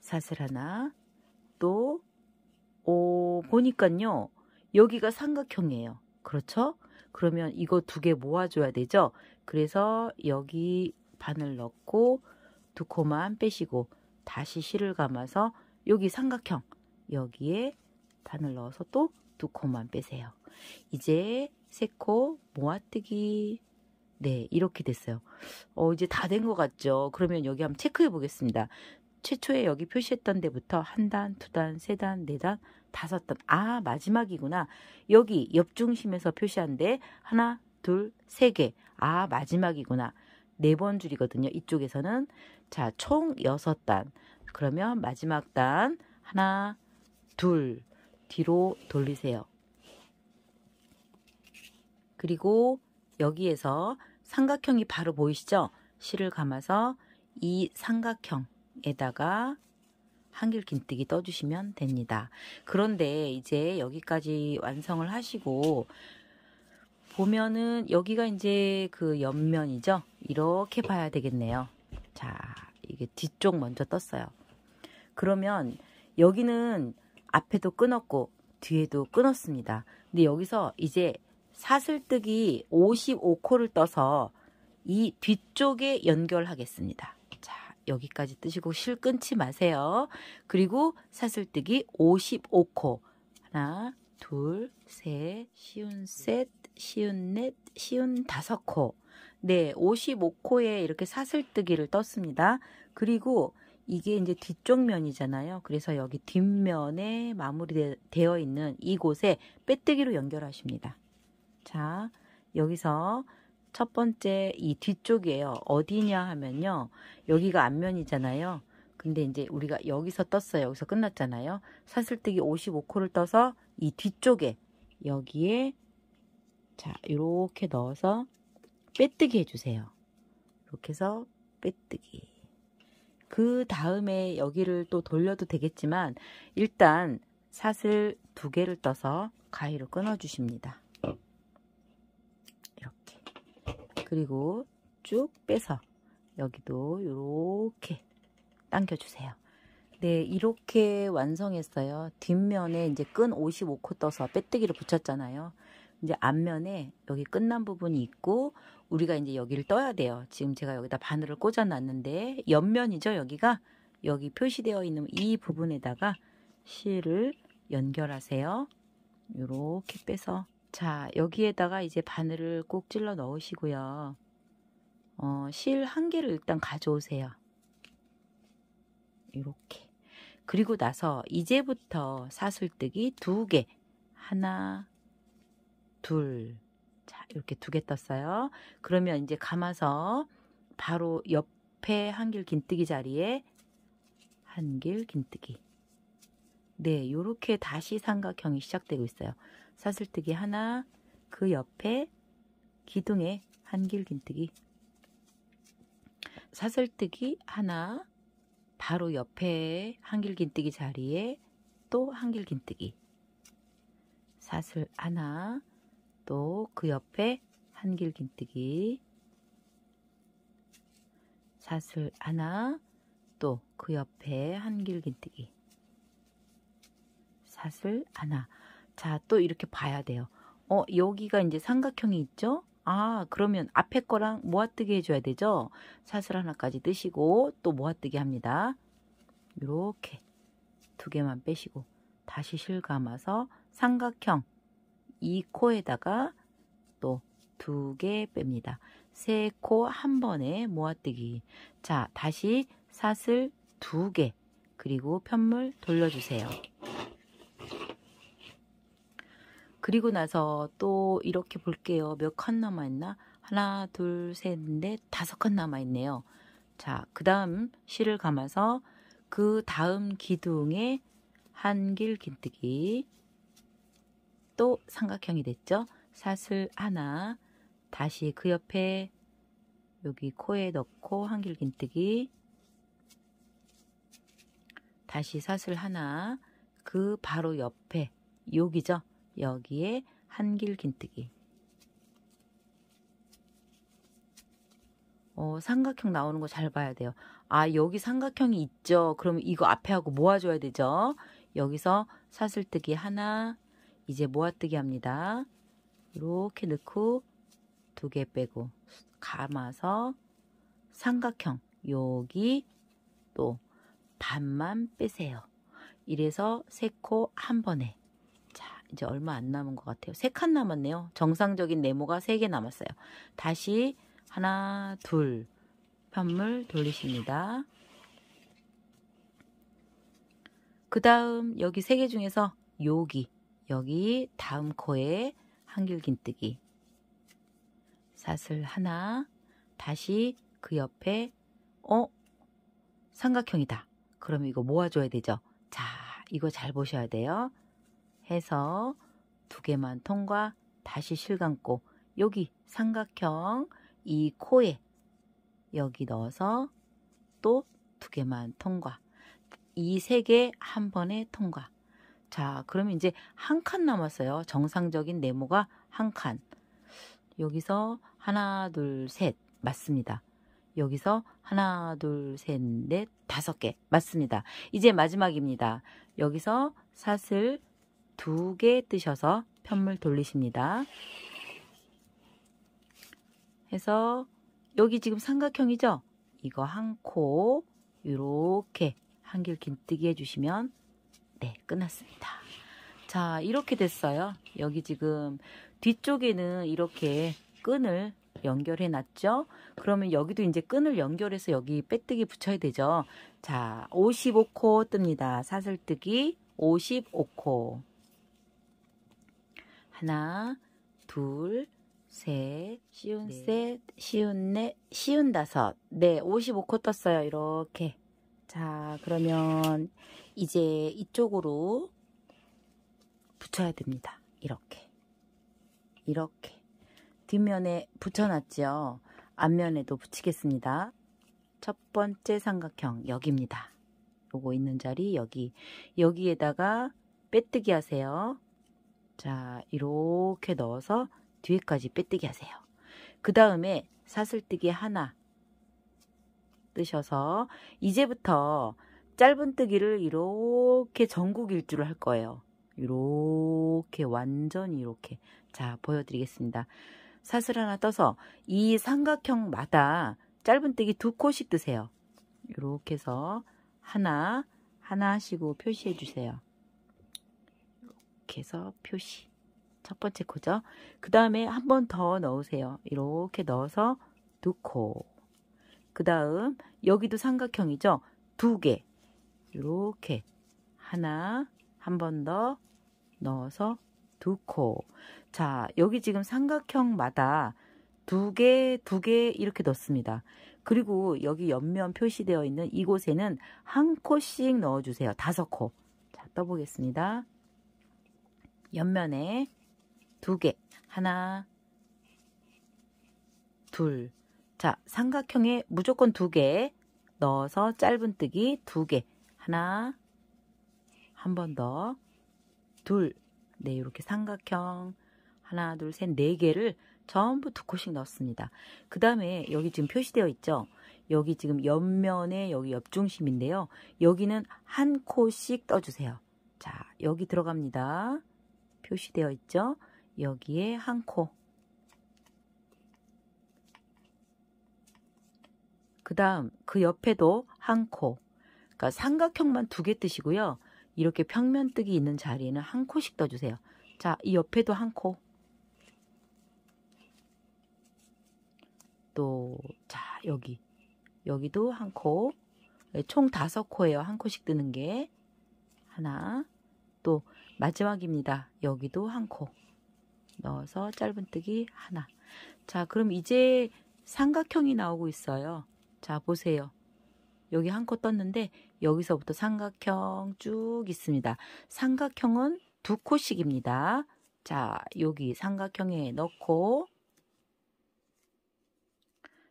사슬 하나 또 오, 보니까요 여기가 삼각형이에요 그렇죠 그러면 이거 두 개 모아줘야 되죠 그래서 여기 바늘 넣고 두 코만 빼시고 다시 실을 감아서 여기 삼각형 여기에 바늘 넣어서 또 두 코만 빼세요. 이제 세 코 모아뜨기 네 이렇게 됐어요. 어 이제 다 된 것 같죠? 그러면 여기 한번 체크해 보겠습니다. 최초에 여기 표시했던 데부터 한 단, 두 단, 세 단, 네 단, 다섯 단. 아 마지막이구나. 여기 옆중심에서 표시한 데 하나, 둘, 세 개. 아 마지막이구나. 네 번 줄이거든요. 이쪽에서는 자 총 여섯 단. 그러면 마지막 단 하나, 둘 뒤로 돌리세요. 그리고 여기에서 삼각형이 바로 보이시죠? 실을 감아서 이 삼각형에다가 한길 긴뜨기 떠주시면 됩니다. 그런데 이제 여기까지 완성을 하시고 보면은 여기가 이제 그 옆면이죠. 이렇게 봐야 되겠네요. 자, 이게 뒤쪽 먼저 떴어요. 그러면 여기는 앞에도 끊었고 뒤에도 끊었습니다. 근데 여기서 이제 사슬뜨기 55코를 떠서 이 뒤쪽에 연결하겠습니다. 자, 여기까지 뜨시고 실 끊지 마세요. 그리고 사슬뜨기 55코. 하나, 둘, 셋, 쉬운 셋, 쉬운 넷, 쉬운 다섯 코. 네, 55코에 이렇게 사슬뜨기를 떴습니다. 그리고 이게 이제 뒤쪽 면이잖아요. 그래서 여기 뒷면에 마무리되어 있는 이곳에 빼뜨기로 연결하십니다. 자, 여기서 첫 번째 이 뒤쪽이에요. 어디냐 하면요. 여기가 앞면이잖아요. 근데 이제 우리가 여기서 떴어요. 여기서 끝났잖아요. 사슬뜨기 55코를 떠서 이 뒤쪽에 여기에 자, 이렇게 넣어서 빼뜨기 해주세요. 이렇게 해서 빼뜨기. 그 다음에 여기를 또 돌려도 되겠지만 일단 사슬 두 개를 떠서 가위로 끊어 주십니다. 이렇게 그리고 쭉 빼서 여기도 이렇게 당겨 주세요. 네, 이렇게 완성했어요. 뒷면에 이제 끈 55코 떠서 빼뜨기를 붙였잖아요. 이제 앞면에 여기 끝난 부분이 있고 우리가 이제 여기를 떠야 돼요. 지금 제가 여기다 바늘을 꽂아 놨는데 옆면이죠. 여기가 여기 표시되어 있는 이 부분에다가 실을 연결하세요. 이렇게 빼서 자 여기에다가 이제 바늘을 꼭 찔러 넣으시고요. 어, 실 한 개를 일단 가져오세요. 이렇게 그리고 나서 이제부터 사슬뜨기 두 개 하나 둘 자, 이렇게 두 개 떴어요. 그러면 이제 감아서 바로 옆에 한길 긴뜨기 자리에 한길 긴뜨기. 네, 요렇게 다시 삼각형이 시작되고 있어요. 사슬뜨기 하나, 그 옆에 기둥에 한길 긴뜨기. 사슬뜨기 하나, 바로 옆에 한길 긴뜨기 자리에 또 한길 긴뜨기. 사슬 하나, 또 그 옆에 한길 긴뜨기 사슬 하나 또 그 옆에 한길 긴뜨기 사슬 하나 자 또 이렇게 봐야 돼요 어 여기가 이제 삼각형이 있죠 아 그러면 앞에 거랑 모아뜨기 해줘야 되죠 사슬 하나까지 뜨시고 또 모아뜨기 합니다 이렇게 두 개만 빼시고 다시 실 감아서 삼각형 이 코에다가 또 두 개 뺍니다. 세 코 한 번에 모아뜨기. 자, 다시 사슬 두 개, 그리고 편물 돌려주세요. 그리고 나서 또 이렇게 볼게요. 몇 칸 남아있나? 하나, 둘, 셋, 넷, 다섯 칸 남아있네요. 자, 그 다음 실을 감아서 그 다음 기둥에 한길 긴뜨기 또 삼각형이 됐죠. 사슬 하나 다시 그 옆에 여기 코에 넣고 한길 긴뜨기 다시 사슬 하나 그 바로 옆에 여기죠. 여기에 한길 긴뜨기 어, 삼각형 나오는 거 잘 봐야 돼요. 아, 여기 삼각형이 있죠. 그러면 이거 앞에 하고 모아줘야 되죠. 여기서 사슬뜨기 하나, 이제 모아뜨기 합니다. 이렇게 넣고 두 개 빼고 감아서 삼각형 여기 또 반만 빼세요. 이래서 세 코 한 번에 자 이제 얼마 안 남은 것 같아요. 세 칸 남았네요. 정상적인 네모가 세 개 남았어요. 다시 하나 둘 편물 돌리십니다. 그 다음 여기 세 개 중에서 여기 여기 다음 코에 한길긴뜨기 사슬 하나 다시 그 옆에 어 삼각형이다 그럼 이거 모아줘야 되죠 자 이거 잘 보셔야 돼요 해서 두 개만 통과 다시 실 감고 여기 삼각형 이 코에 여기 넣어서 또 두 개만 통과 이 세 개 한 번에 통과 자, 그러면 이제 한 칸 남았어요. 정상적인 네모가 한 칸. 여기서 하나, 둘, 셋. 맞습니다. 여기서 하나, 둘, 셋, 넷, 다섯 개. 맞습니다. 이제 마지막입니다. 여기서 사슬 두 개 뜨셔서 편물 돌리십니다. 해서 여기 지금 삼각형이죠? 이거 한 코, 이렇게 한길 긴뜨기 해주시면 네, 끝났습니다. 자, 이렇게 됐어요. 여기 지금 뒤쪽에는 이렇게 끈을 연결해 놨죠? 그러면 여기도 이제 끈을 연결해서 여기 빼뜨기 붙여야 되죠? 자, 55코 뜹니다. 사슬뜨기 55코. 하나, 둘, 셋, 쉬운 네. 셋, 쉬운 넷, 쉬운 다섯. 네, 55코 떴어요. 이렇게. 자, 그러면 이제 이쪽으로 붙여야 됩니다. 이렇게. 이렇게. 뒷면에 붙여놨죠. 앞면에도 붙이겠습니다. 첫 번째 삼각형 여기입니다. 요거 있는 자리 여기. 여기에다가 빼뜨기 하세요. 자, 이렇게 넣어서 뒤에까지 빼뜨기 하세요. 그 다음에 사슬뜨기 하나 뜨셔서 이제부터 짧은뜨기를 이렇게 전국 일주를 할 거예요. 이렇게 완전히 이렇게 자 보여드리겠습니다. 사슬 하나 떠서 이 삼각형마다 짧은뜨기 두 코씩 뜨세요. 이렇게 해서 하나 하나 하시고 표시해 주세요. 이렇게 해서 표시 첫 번째 코죠. 그 다음에 한 번 더 넣으세요. 이렇게 넣어서 두 코. 그 다음 여기도 삼각형이죠. 두 개. 이렇게 하나 한 번 더 넣어서 두 코. 자, 여기 지금 삼각형마다 두 개, 두 개 이렇게 넣습니다. 그리고 여기 옆면 표시되어 있는 이곳에는 한 코씩 넣어주세요. 다섯 코. 자, 떠보겠습니다. 옆면에 두 개. 하나, 둘. 자, 삼각형에 무조건 두 개 넣어서 짧은뜨기 두 개. 하나, 한 번 더, 둘, 네, 이렇게 삼각형, 하나, 둘, 셋, 네 개를 전부 두 코씩 넣습니다. 그 다음에 여기 지금 표시되어 있죠? 여기 지금 옆면에 여기 옆중심인데요. 여기는 한 코씩 떠주세요. 자, 여기 들어갑니다. 표시되어 있죠? 여기에 한 코. 그 다음 그 옆에도 한 코. 그러니까 삼각형만 두 개 뜨시고요. 이렇게 평면뜨기 있는 자리에는 한 코씩 떠주세요. 자, 이 옆에도 한 코. 또, 자, 여기. 여기도 한 코. 네, 총 다섯 코예요. 한 코씩 뜨는 게. 하나. 또, 마지막입니다. 여기도 한 코. 넣어서 짧은뜨기 하나. 자, 그럼 이제 삼각형이 나오고 있어요. 자, 보세요. 여기 한 코 떴는데 여기서부터 삼각형 쭉 있습니다. 삼각형은 두 코씩입니다. 자, 여기 삼각형에 넣고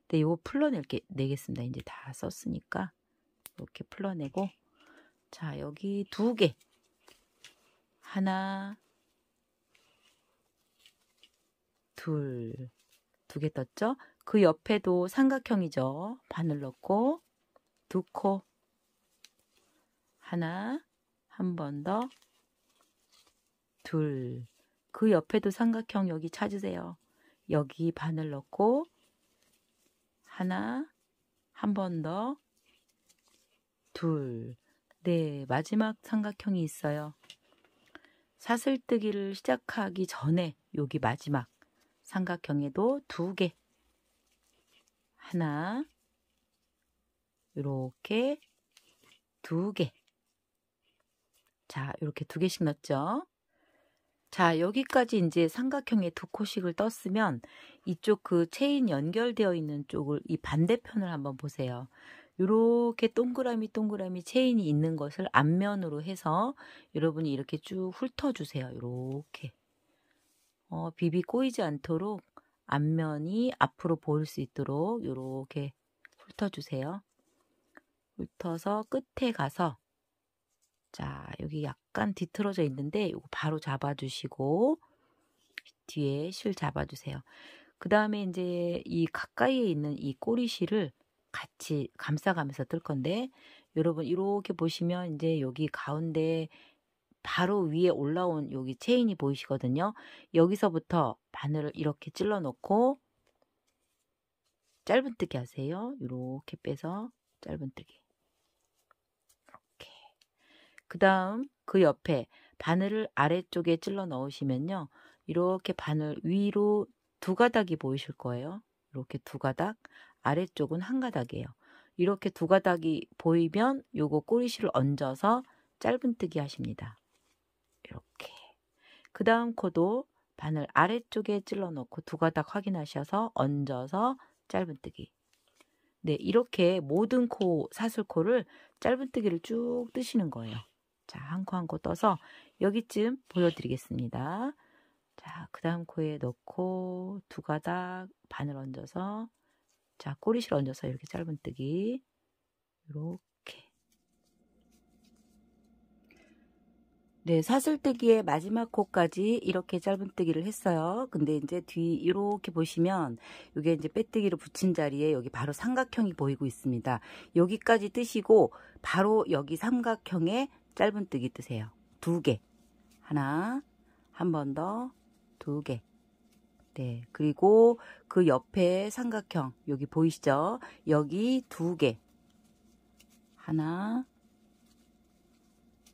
네, 요거 풀러낼게 내겠습니다. 이제 다 썼으니까 이렇게 풀러내고 자, 여기 두 개. 하나 둘. 두 개 떴죠? 그 옆에도 삼각형이죠. 바늘 넣고 두 코 하나 한 번 더 둘 그 옆에도 삼각형 여기 찾으세요. 여기 바늘 넣고 하나 한 번 더 둘 네, 마지막 삼각형이 있어요. 사슬뜨기를 시작하기 전에 여기 마지막 삼각형에도 두 개. 하나, 이렇게 두 개. 자, 이렇게 두 개씩 넣었죠. 자, 여기까지 이제 삼각형의 두 코씩을 떴으면 이쪽 그 체인 연결되어 있는 쪽을 이 반대편을 한번 보세요. 이렇게 동그라미 동그라미 체인이 있는 것을 앞면으로 해서 여러분이 이렇게 쭉 훑어주세요. 이렇게 어, 비비 꼬이지 않도록 앞면이 앞으로 보일 수 있도록 이렇게 훑어주세요. 훑어서 끝에 가서 자 여기 약간 뒤틀어져 있는데 이거 바로 잡아주시고 뒤에 실 잡아주세요. 그 다음에 이제 이 가까이에 있는 이 꼬리실을 같이 감싸가면서 뜰 건데 여러분 이렇게 보시면 이제 여기 가운데 바로 위에 올라온 여기 체인이 보이시거든요. 여기서부터 바늘을 이렇게 찔러 놓고 짧은뜨기 하세요. 이렇게 빼서 짧은뜨기. 이렇게. 그 다음 그 옆에 바늘을 아래쪽에 찔러 넣으시면요. 이렇게 바늘 위로 두 가닥이 보이실 거예요. 이렇게 두 가닥. 아래쪽은 한 가닥이에요. 이렇게 두 가닥이 보이면 요거 꼬리실을 얹어서 짧은뜨기 하십니다. 이렇게. 그 다음 코도 바늘 아래쪽에 찔러 놓고 두 가닥 확인하셔서 얹어서 짧은뜨기. 네, 이렇게 모든 코, 사슬코를 짧은뜨기를 쭉 뜨시는 거예요. 자, 한 코 한 코 떠서 여기쯤 보여드리겠습니다. 자, 그 다음 코에 넣고 두 가닥 바늘 얹어서 자, 꼬리실 얹어서 이렇게 짧은뜨기. 이렇게. 네, 사슬뜨기의 마지막 코까지 이렇게 짧은뜨기를 했어요. 근데 이제 뒤 이렇게 보시면 이게 이제 빼뜨기를 붙인 자리에 여기 바로 삼각형이 보이고 있습니다. 여기까지 뜨시고 바로 여기 삼각형에 짧은뜨기 뜨세요. 두 개. 하나, 한 번 더, 두 개. 네. 그리고 그 옆에 삼각형, 여기 보이시죠? 여기 두 개. 하나,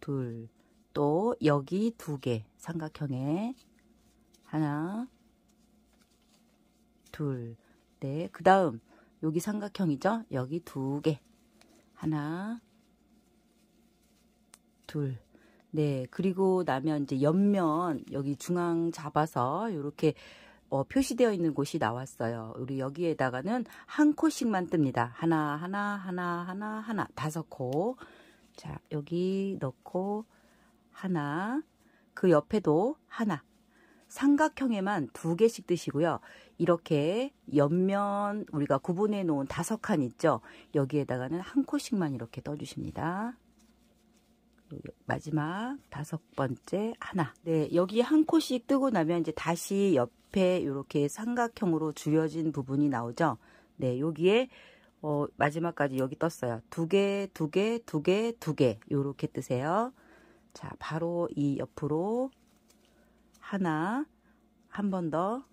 둘. 또 여기 두 개. 삼각형에. 하나, 둘. 네. 그 다음, 여기 삼각형이죠? 여기 두 개. 하나, 둘. 네. 그리고 나면 이제 옆면, 여기 중앙 잡아서 이렇게 어, 표시되어 있는 곳이 나왔어요. 우리 여기에다가는 한 코씩만 뜹니다. 하나, 하나, 하나, 하나, 하나, 다섯 코. 자, 여기 넣고 하나, 그 옆에도 하나. 삼각형에만 두 개씩 뜨시고요. 이렇게 옆면 우리가 구분해 놓은 다섯 칸 있죠. 여기에다가는 한 코씩만 이렇게 떠주십니다. 마지막 다섯 번째 하나. 네, 여기 한 코씩 뜨고 나면 이제 다시 옆에 이렇게 삼각형으로 줄여진 부분이 나오죠. 네, 여기에 어, 마지막까지 여기 떴어요. 두 개, 두 개, 두 개, 두 개. 요렇게 뜨세요. 자, 바로 이 옆으로 하나, 한 번 더,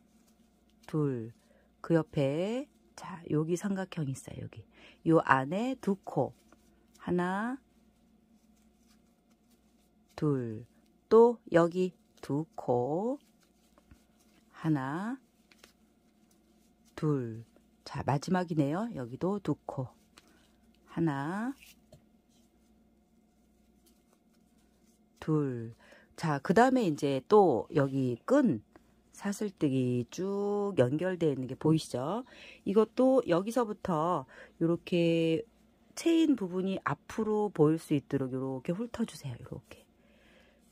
둘. 그 옆에 자, 여기 삼각형 있어요. 여기. 요 안에 두 코. 하나, 둘, 또 여기 두 코, 하나, 둘. 자, 마지막이네요. 여기도 두 코. 하나, 둘. 자, 그 다음에 이제 또 여기 끈 사슬뜨기 쭉 연결되어 있는 게 보이시죠? 이것도 여기서부터 이렇게 체인 부분이 앞으로 보일 수 있도록 이렇게 훑어주세요. 이렇게.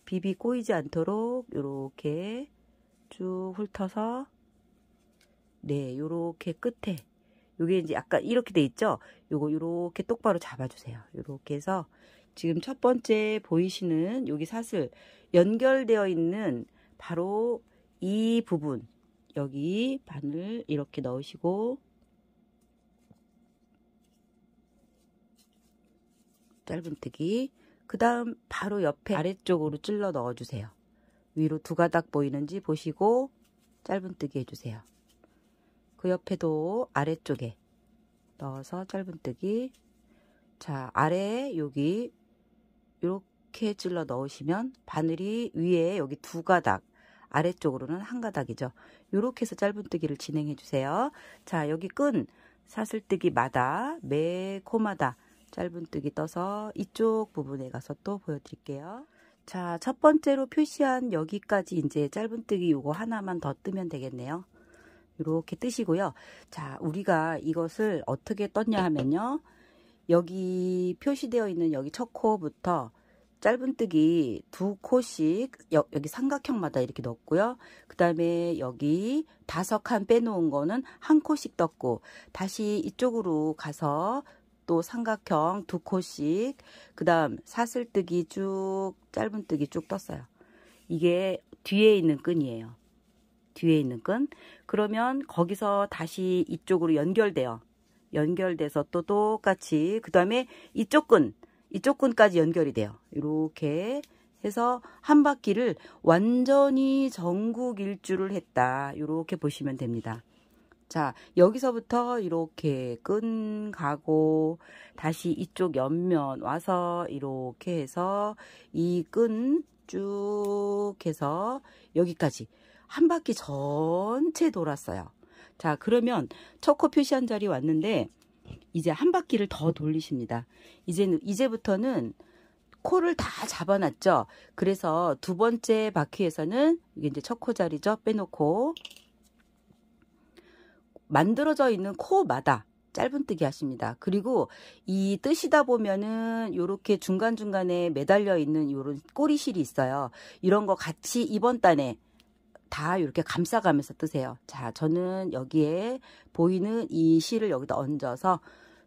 비비 꼬이지 않도록 이렇게 쭉 훑어서 네, 요렇게 끝에 요게 이제 약간 이렇게 돼 있죠? 요거 요렇게 똑바로 잡아주세요. 요렇게 해서 지금 첫 번째 보이시는 여기 사슬 연결되어 있는 바로 이 부분 여기 바늘 이렇게 넣으시고 짧은뜨기 그 다음 바로 옆에 아래쪽으로 찔러 넣어주세요. 위로 두 가닥 보이는지 보시고 짧은뜨기 해주세요. 그 옆에도 아래쪽에 넣어서 짧은뜨기 자 아래 여기 이렇게 찔러 넣으시면 바늘이 위에 여기 두 가닥 아래쪽으로는 한 가닥이죠. 이렇게 해서 짧은뜨기를 진행해 주세요. 자 여기 끈 사슬뜨기마다 매 코마다 짧은뜨기 떠서 이쪽 부분에 가서 또 보여드릴게요. 자, 첫 번째로 표시한 여기까지 이제 짧은뜨기 요거 하나만 더 뜨면 되겠네요. 이렇게 뜨시고요. 자, 우리가 이것을 어떻게 떴냐 하면요. 여기 표시되어 있는 여기 첫 코부터 짧은뜨기 두 코씩 여, 기 삼각형마다 이렇게 넣었고요. 그 다음에 여기 다섯 칸 빼놓은 거는 한 코씩 떴고 다시 이쪽으로 가서 또 삼각형 두 코씩 그 다음 사슬뜨기 쭉 짧은뜨기 쭉 떴어요. 이게 뒤에 있는 끈이에요. 뒤에 있는 끈. 그러면 거기서 다시 이쪽으로 연결돼요. 연결돼서 또 똑같이 그 다음에 이쪽 끈 이쪽 끈까지 연결이 돼요. 이렇게 해서 한 바퀴를 완전히 전국 일주를 했다. 이렇게 보시면 됩니다. 자, 여기서부터 이렇게 끈 가고 다시 이쪽 옆면 와서 이렇게 해서 이 끈 쭉 해서 여기까지 한 바퀴 전체 돌았어요. 자, 그러면 첫코 표시한 자리 왔는데 이제 한 바퀴를 더 돌리십니다. 이제는 이제부터는 코를 다 잡아놨죠. 그래서 두 번째 바퀴에서는 이게 이제 첫 코 자리죠. 빼놓고 만들어져 있는 코마다 짧은뜨기 하십니다. 그리고 이 뜨시다 보면은 요렇게 중간중간에 매달려 있는 요런 꼬리실이 있어요. 이런 거 같이 이번 단에 다 이렇게 감싸가면서 뜨세요. 자, 저는 여기에 보이는 이 실을 여기다 얹어서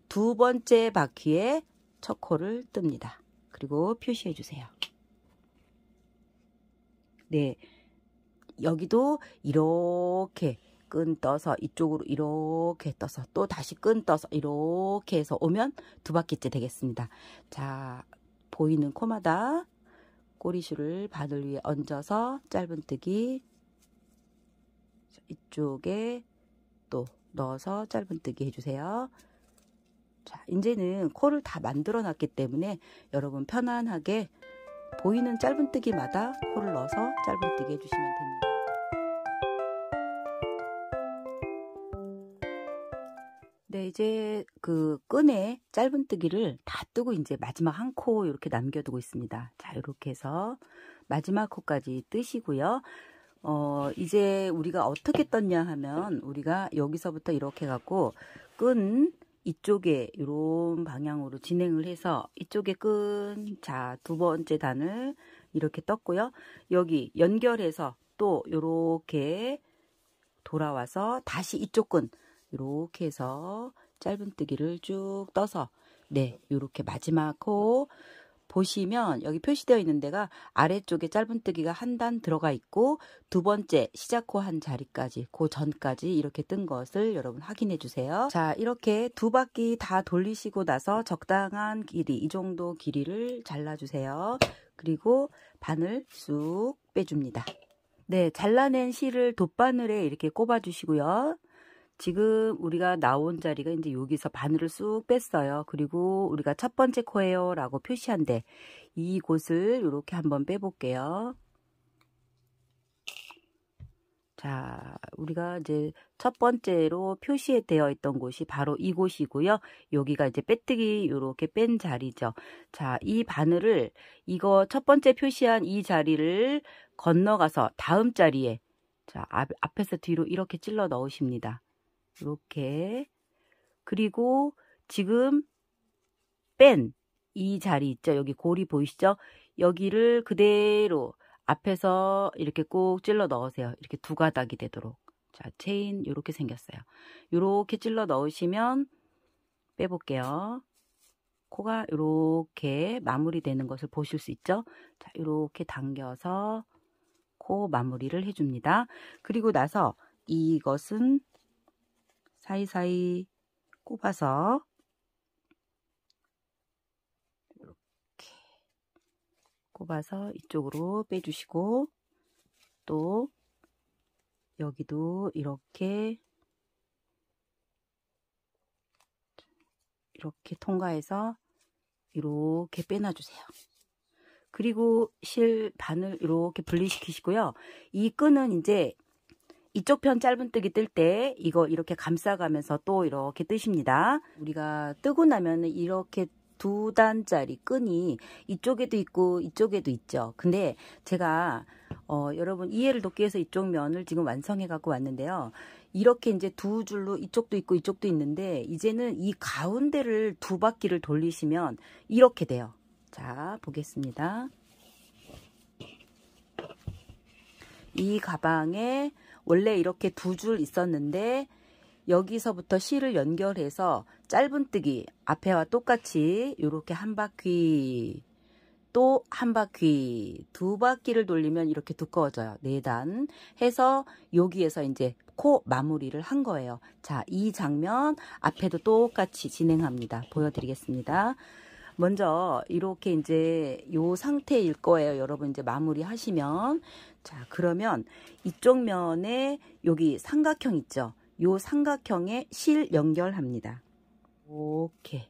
두 번째 바퀴에 첫 코를 뜹니다. 그리고 표시해 주세요. 네. 여기도 이렇게 끈 떠서 이쪽으로 이렇게 떠서 또 다시 끈 떠서 이렇게 해서 오면 두 바퀴째 되겠습니다. 자, 보이는 코마다 꼬리줄을 바늘 위에 얹어서 짧은뜨기 이쪽에 또 넣어서 짧은뜨기 해주세요. 자, 이제는 코를 다 만들어 놨기 때문에 여러분 편안하게 보이는 짧은뜨기마다 코를 넣어서 짧은뜨기 해주시면 됩니다. 이제 그 끈에 짧은뜨기를 다 뜨고 이제 마지막 한 코 이렇게 남겨두고 있습니다. 자, 이렇게 해서 마지막 코까지 뜨시고요. 어, 이제 우리가 어떻게 떴냐 하면 우리가 여기서부터 이렇게 갖고 끈 이쪽에 이런 방향으로 진행을 해서 이쪽에 끈, 자, 두 번째 단을 이렇게 떴고요. 여기 연결해서 또 이렇게 돌아와서 다시 이쪽 끈 이렇게 해서 짧은뜨기를 쭉 떠서 네, 이렇게 마지막 코 보시면 여기 표시되어 있는 데가 아래쪽에 짧은뜨기가 한 단 들어가 있고 두 번째 시작 코 한 자리까지 그 전까지 이렇게 뜬 것을 여러분 확인해 주세요. 자 이렇게 두 바퀴 다 돌리시고 나서 적당한 길이 이 정도 길이를 잘라주세요. 그리고 바늘 쑥 빼줍니다. 네 잘라낸 실을 돗바늘에 이렇게 꼽아 주시고요. 지금 우리가 나온 자리가 이제 여기서 바늘을 쑥 뺐어요. 그리고 우리가 첫 번째 코예요 라고 표시한데 이곳을 이렇게 한번 빼볼게요. 자, 우리가 이제 첫 번째로 표시되어 있던 곳이 바로 이곳이고요. 여기가 이제 빼뜨기 이렇게 뺀 자리죠. 자, 이 바늘을 이거 첫 번째 표시한 이 자리를 건너가서 다음 자리에 자, 앞, 앞에서 뒤로 이렇게 찔러 넣으십니다. 이렇게 그리고 지금 뺀 이 자리 있죠. 여기 고리 보이시죠? 여기를 그대로 앞에서 이렇게 꼭 찔러 넣으세요. 이렇게 두 가닥이 되도록. 자, 체인 이렇게 생겼어요. 이렇게 찔러 넣으시면 빼볼게요. 코가 이렇게 마무리되는 것을 보실 수 있죠? 자, 이렇게 당겨서 코 마무리를 해줍니다. 그리고 나서 이것은 사이사이 꼽아서 이렇게 꼽아서 이쪽으로 빼주시고 또 여기도 이렇게 이렇게 통과해서 이렇게 빼놔주세요. 그리고 실 반을 이렇게 분리시키시고요. 이 끈은 이제 이쪽 편 짧은뜨기 뜰 때 이거 이렇게 감싸가면서 또 이렇게 뜨십니다. 우리가 뜨고 나면 이렇게 두 단짜리 끈이 이쪽에도 있고 이쪽에도 있죠. 근데 제가 어, 여러분 이해를 돕기 위해서 이쪽 면을 지금 완성해 갖고 왔는데요. 이렇게 이제 두 줄로 이쪽도 있고 이쪽도 있는데 이제는 이 가운데를 두 바퀴를 돌리시면 이렇게 돼요. 자, 보겠습니다. 이 가방에 원래 이렇게 두 줄 있었는데 여기서부터 실을 연결해서 짧은뜨기 앞에와 똑같이 이렇게 한 바퀴 또 한 바퀴 두 바퀴를 돌리면 이렇게 두꺼워져요. 네 단 해서 여기에서 이제 코 마무리를 한 거예요. 자, 이 장면 앞에도 똑같이 진행합니다. 보여드리겠습니다. 먼저 이렇게 이제 요 상태일 거예요. 여러분 이제 마무리 하시면 자, 그러면 이쪽 면에 여기 삼각형 있죠? 요 삼각형에 실 연결합니다. 이렇게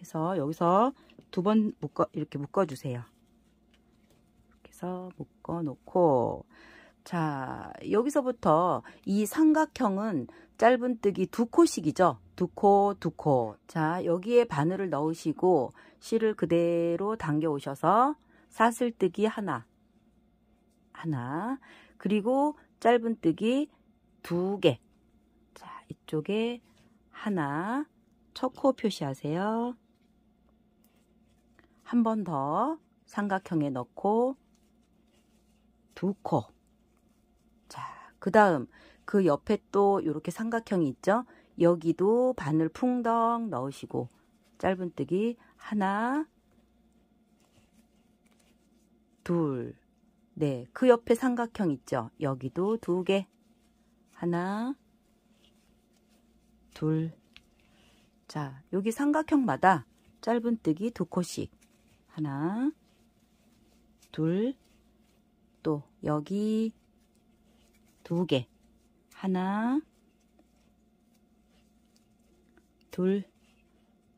해서 여기서 두 번 묶어 이렇게 묶어 주세요. 이렇게 해서 묶어 놓고 자, 여기서부터 이 삼각형은 짧은뜨기 두 코씩이죠. 두 코, 두 코. 자, 여기에 바늘을 넣으시고 실을 그대로 당겨 오셔서 사슬뜨기 하나, 하나, 그리고 짧은뜨기 두 개. 자, 이쪽에 하나, 첫코 표시하세요. 한 번 더 삼각형에 넣고 두 코. 자, 그 다음 그 옆에 또 이렇게 삼각형이 있죠? 여기도 바늘 풍덩 넣으시고 짧은뜨기 하나, 둘, 네, 그 옆에 삼각형 있죠? 여기도 두 개. 하나, 둘. 자, 여기 삼각형마다 짧은뜨기 두 코씩. 하나, 둘, 또 여기 두 개. 하나, 둘.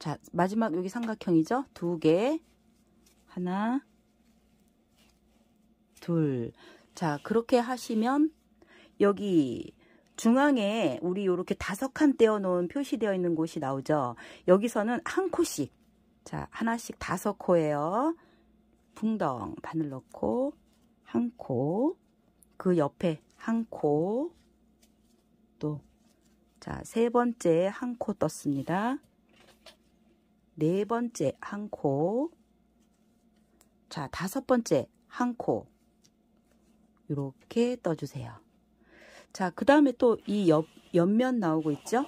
자, 마지막 여기 삼각형이죠? 두 개. 하나, 둘. 자, 그렇게 하시면 여기 중앙에 우리 이렇게 다섯 칸 떼어 놓은 표시되어 있는 곳이 나오죠. 여기서는 한 코씩. 자, 하나씩 다섯 코예요. 붕덩 바늘 넣고 한 코. 그 옆에 한 코. 또 자, 세 번째 한 코 떴습니다. 네 번째 한 코. 자, 다섯 번째 한 코. 이렇게 떠주세요. 자, 그 다음에 또 이 옆, 옆면 나오고 있죠?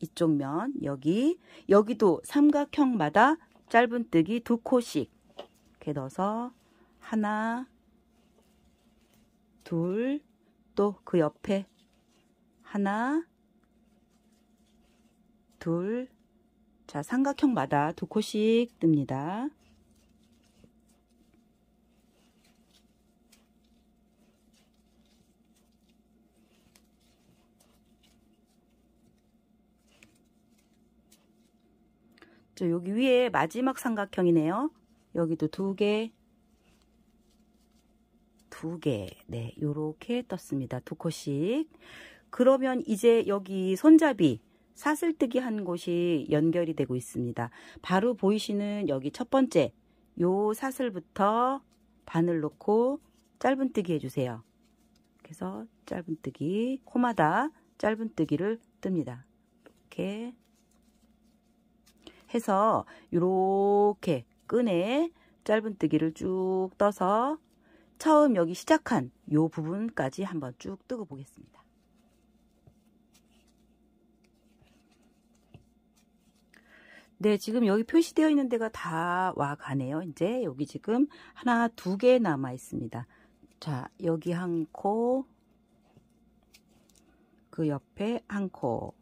이쪽 면, 여기. 여기도 삼각형마다 짧은뜨기 두 코씩 이렇게 넣어서 하나, 둘, 또 그 옆에 하나, 둘, 자, 삼각형마다 두 코씩 뜹니다. 자, 여기 위에 마지막 삼각형이네요. 여기도 두 개, 두 개, 네, 요렇게 떴습니다. 두 코씩. 그러면 이제 여기 손잡이, 사슬뜨기 한 곳이 연결이 되고 있습니다. 바로 보이시는 여기 첫 번째, 요 사슬부터 바늘 놓고 짧은뜨기 해주세요. 그래서 짧은뜨기, 코마다 짧은뜨기를 뜹니다. 이렇게 해서 이렇게 끈에 짧은뜨기를 쭉 떠서 처음 여기 시작한 이 부분까지 한번 쭉 뜨고 보겠습니다. 네, 지금 여기 표시되어 있는 데가 다 와 가네요. 이제 여기 지금 하나, 두 개 남아 있습니다. 자, 여기 한 코, 그 옆에 한 코,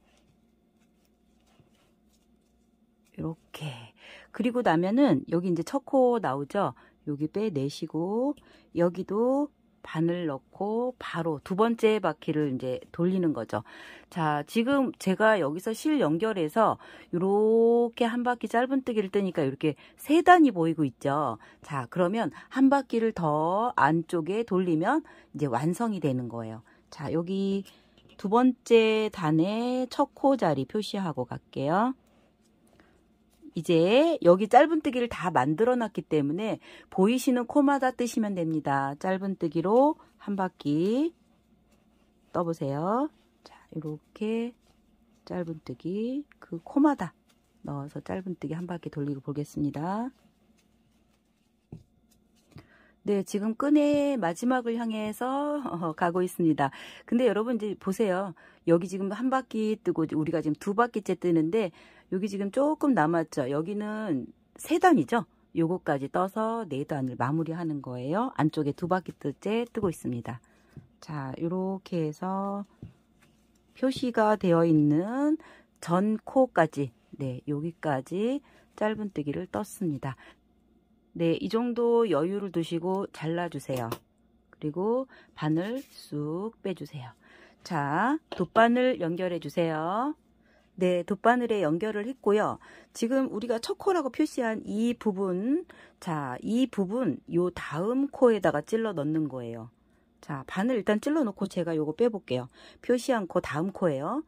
이렇게 그리고 나면은 여기 이제 첫 코 나오죠 여기 빼내시고 여기도 바늘 넣고 바로 두 번째 바퀴를 이제 돌리는 거죠. 자, 지금 제가 여기서 실 연결해서 이렇게 한 바퀴 짧은뜨기를 뜨니까 이렇게 세 단이 보이고 있죠. 자, 그러면 한 바퀴를 더 안쪽에 돌리면 이제 완성이 되는 거예요. 자, 여기 두 번째 단의 첫코 자리 표시하고 갈게요. 이제 여기 짧은뜨기를 다 만들어 놨기 때문에 보이시는 코마다 뜨시면 됩니다. 짧은뜨기로 한 바퀴 떠보세요. 자, 이렇게 짧은뜨기 그 코마다 넣어서 짧은뜨기 한 바퀴 돌리고 보겠습니다. 네, 지금 끈의 마지막을 향해서 어, 가고 있습니다. 근데 여러분 이제 보세요. 여기 지금 한 바퀴 뜨고 우리가 지금 두 바퀴째 뜨는데 여기 지금 조금 남았죠. 여기는 세 단이죠. 요거까지 떠서 네 단을 마무리하는 거예요. 안쪽에 두 바퀴째 뜨고 있습니다. 자, 이렇게 해서 표시가 되어 있는 전 코까지 네, 여기까지 짧은뜨기를 떴습니다. 네, 이 정도 여유를 두시고 잘라주세요. 그리고 바늘 쑥 빼주세요. 자, 돗바늘 연결해 주세요. 네, 돗바늘에 연결을 했고요. 지금 우리가 첫 코라고 표시한 이 부분, 자, 이 부분 요 다음 코에다가 찔러 넣는 거예요. 자, 바늘 일단 찔러 놓고 제가 요거 빼볼게요. 표시한 코 다음 코예요.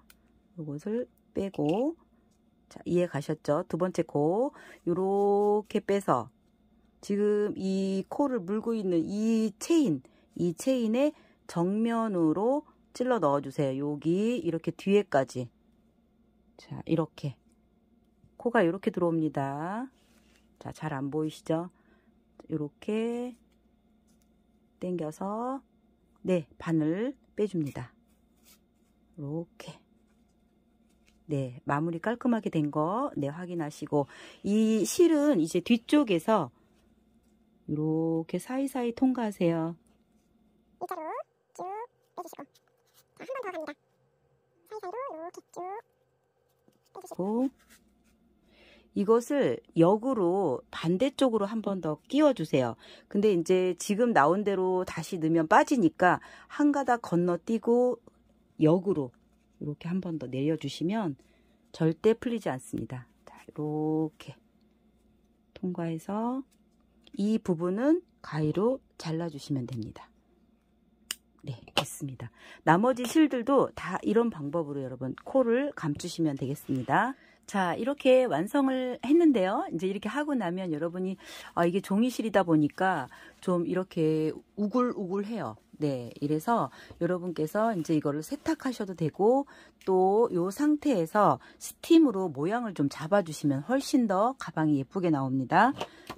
요것을 빼고 자, 이해 가셨죠? 두 번째 코 요렇게 빼서 지금 이 코를 물고 있는 이 체인, 이 체인의 정면으로 찔러 넣어주세요. 여기 이렇게 뒤에까지. 자, 이렇게. 코가 이렇게 들어옵니다. 자, 잘 안 보이시죠? 이렇게 당겨서 네, 바늘 빼줍니다. 이렇게. 네, 마무리 깔끔하게 된 거, 네, 확인하시고, 이 실은 이제 뒤쪽에서 이렇게 사이사이 통과하세요. 일자로 쭉 빼주시고 자, 한 번 더 갑니다. 사이사이로 이렇게 쭉 고 이것을 역으로 반대쪽으로 한 번 더 끼워주세요. 근데 이제 지금 나온 대로 다시 넣으면 빠지니까 한 가닥 건너뛰고 역으로 이렇게 한 번 더 내려주시면 절대 풀리지 않습니다. 자, 이렇게 통과해서 이 부분은 가위로 잘라주시면 됩니다. 네, 됐습니다. 나머지 실들도 다 이런 방법으로 여러분 코를 감추시면 되겠습니다. 자, 이렇게 완성을 했는데요. 이제 이렇게 하고 나면 여러분이 아, 이게 종이실이다 보니까 좀 이렇게 우글우글해요. 네, 이래서 여러분께서 이제 이거를 세탁하셔도 되고 또이 상태에서 스팀으로 모양을 좀 잡아주시면 훨씬 더 가방이 예쁘게 나옵니다.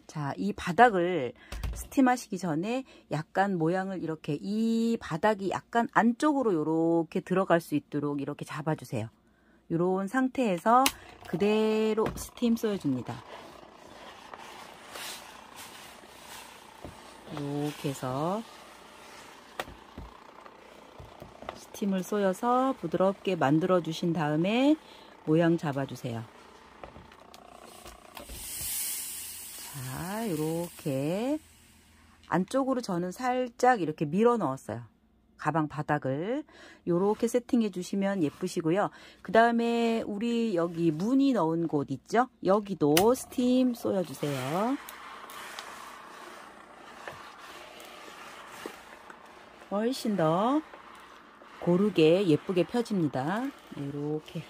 자, 이 바닥을 스팀하시기 전에 약간 모양을 이렇게 이 바닥이 약간 안쪽으로 이렇게 들어갈 수 있도록 이렇게 잡아주세요. 이런 상태에서 그대로 스팀 쏘여줍니다. 이렇게 해서 스팀을 쏘여서 부드럽게 만들어 주신 다음에 모양 잡아주세요. 자, 이렇게 안쪽으로 저는 살짝 이렇게 밀어 넣었어요. 가방 바닥을 이렇게 세팅해 주시면 예쁘시고요. 그 다음에 우리 여기 무늬 넣은 곳 있죠? 여기도 스팀 쏘여주세요. 훨씬 더 고르게 예쁘게 펴집니다. 이렇게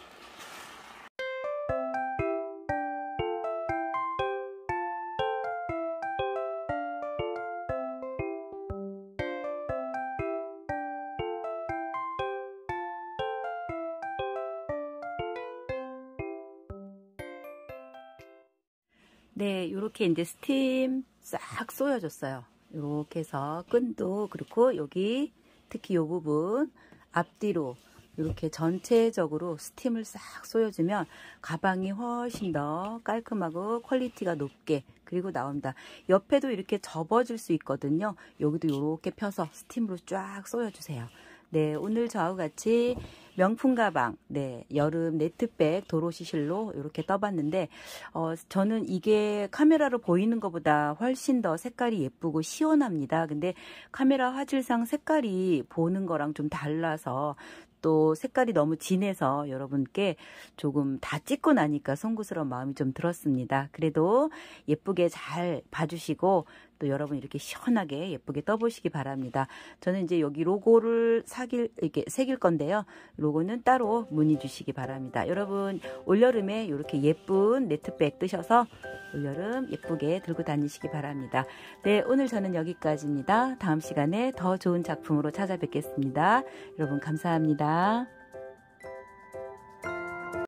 네, 이렇게 이제 스팀 싹 쏘여졌어요. 이렇게 해서 끈도 그렇고 여기 특히 이 부분 앞뒤로 이렇게 전체적으로 스팀을 싹 쏘여주면 가방이 훨씬 더 깔끔하고 quality가 높게 그리고 나온다. 옆에도 이렇게 접어줄 수 있거든요. 여기도 이렇게 펴서 스팀으로 쫙 쏘여주세요. 네, 오늘 저하고 같이 명품 가방, 네, 여름 net bag 도로시실로 이렇게 떠봤는데, 어, 저는 이게 카메라로 보이는 것보다 훨씬 더 색깔이 예쁘고 시원합니다. 근데 카메라 화질상 색깔이 보는 거랑 좀 달라서 또 색깔이 너무 진해서 여러분께 조금 다 찍고 나니까 송구스러운 마음이 좀 들었습니다. 그래도 예쁘게 잘 봐주시고 또 여러분 이렇게 시원하게 예쁘게 떠보시기 바랍니다. 저는 이제 여기 로고를 사길 이렇게 새길 건데요. 로고는 따로 문의 주시기 바랍니다. 여러분 올여름에 이렇게 예쁜 네트백 뜨셔서 올여름 예쁘게 들고 다니시기 바랍니다. 네, 오늘 저는 여기까지입니다. 다음 시간에 더 좋은 작품으로 찾아뵙겠습니다. 여러분 감사합니다.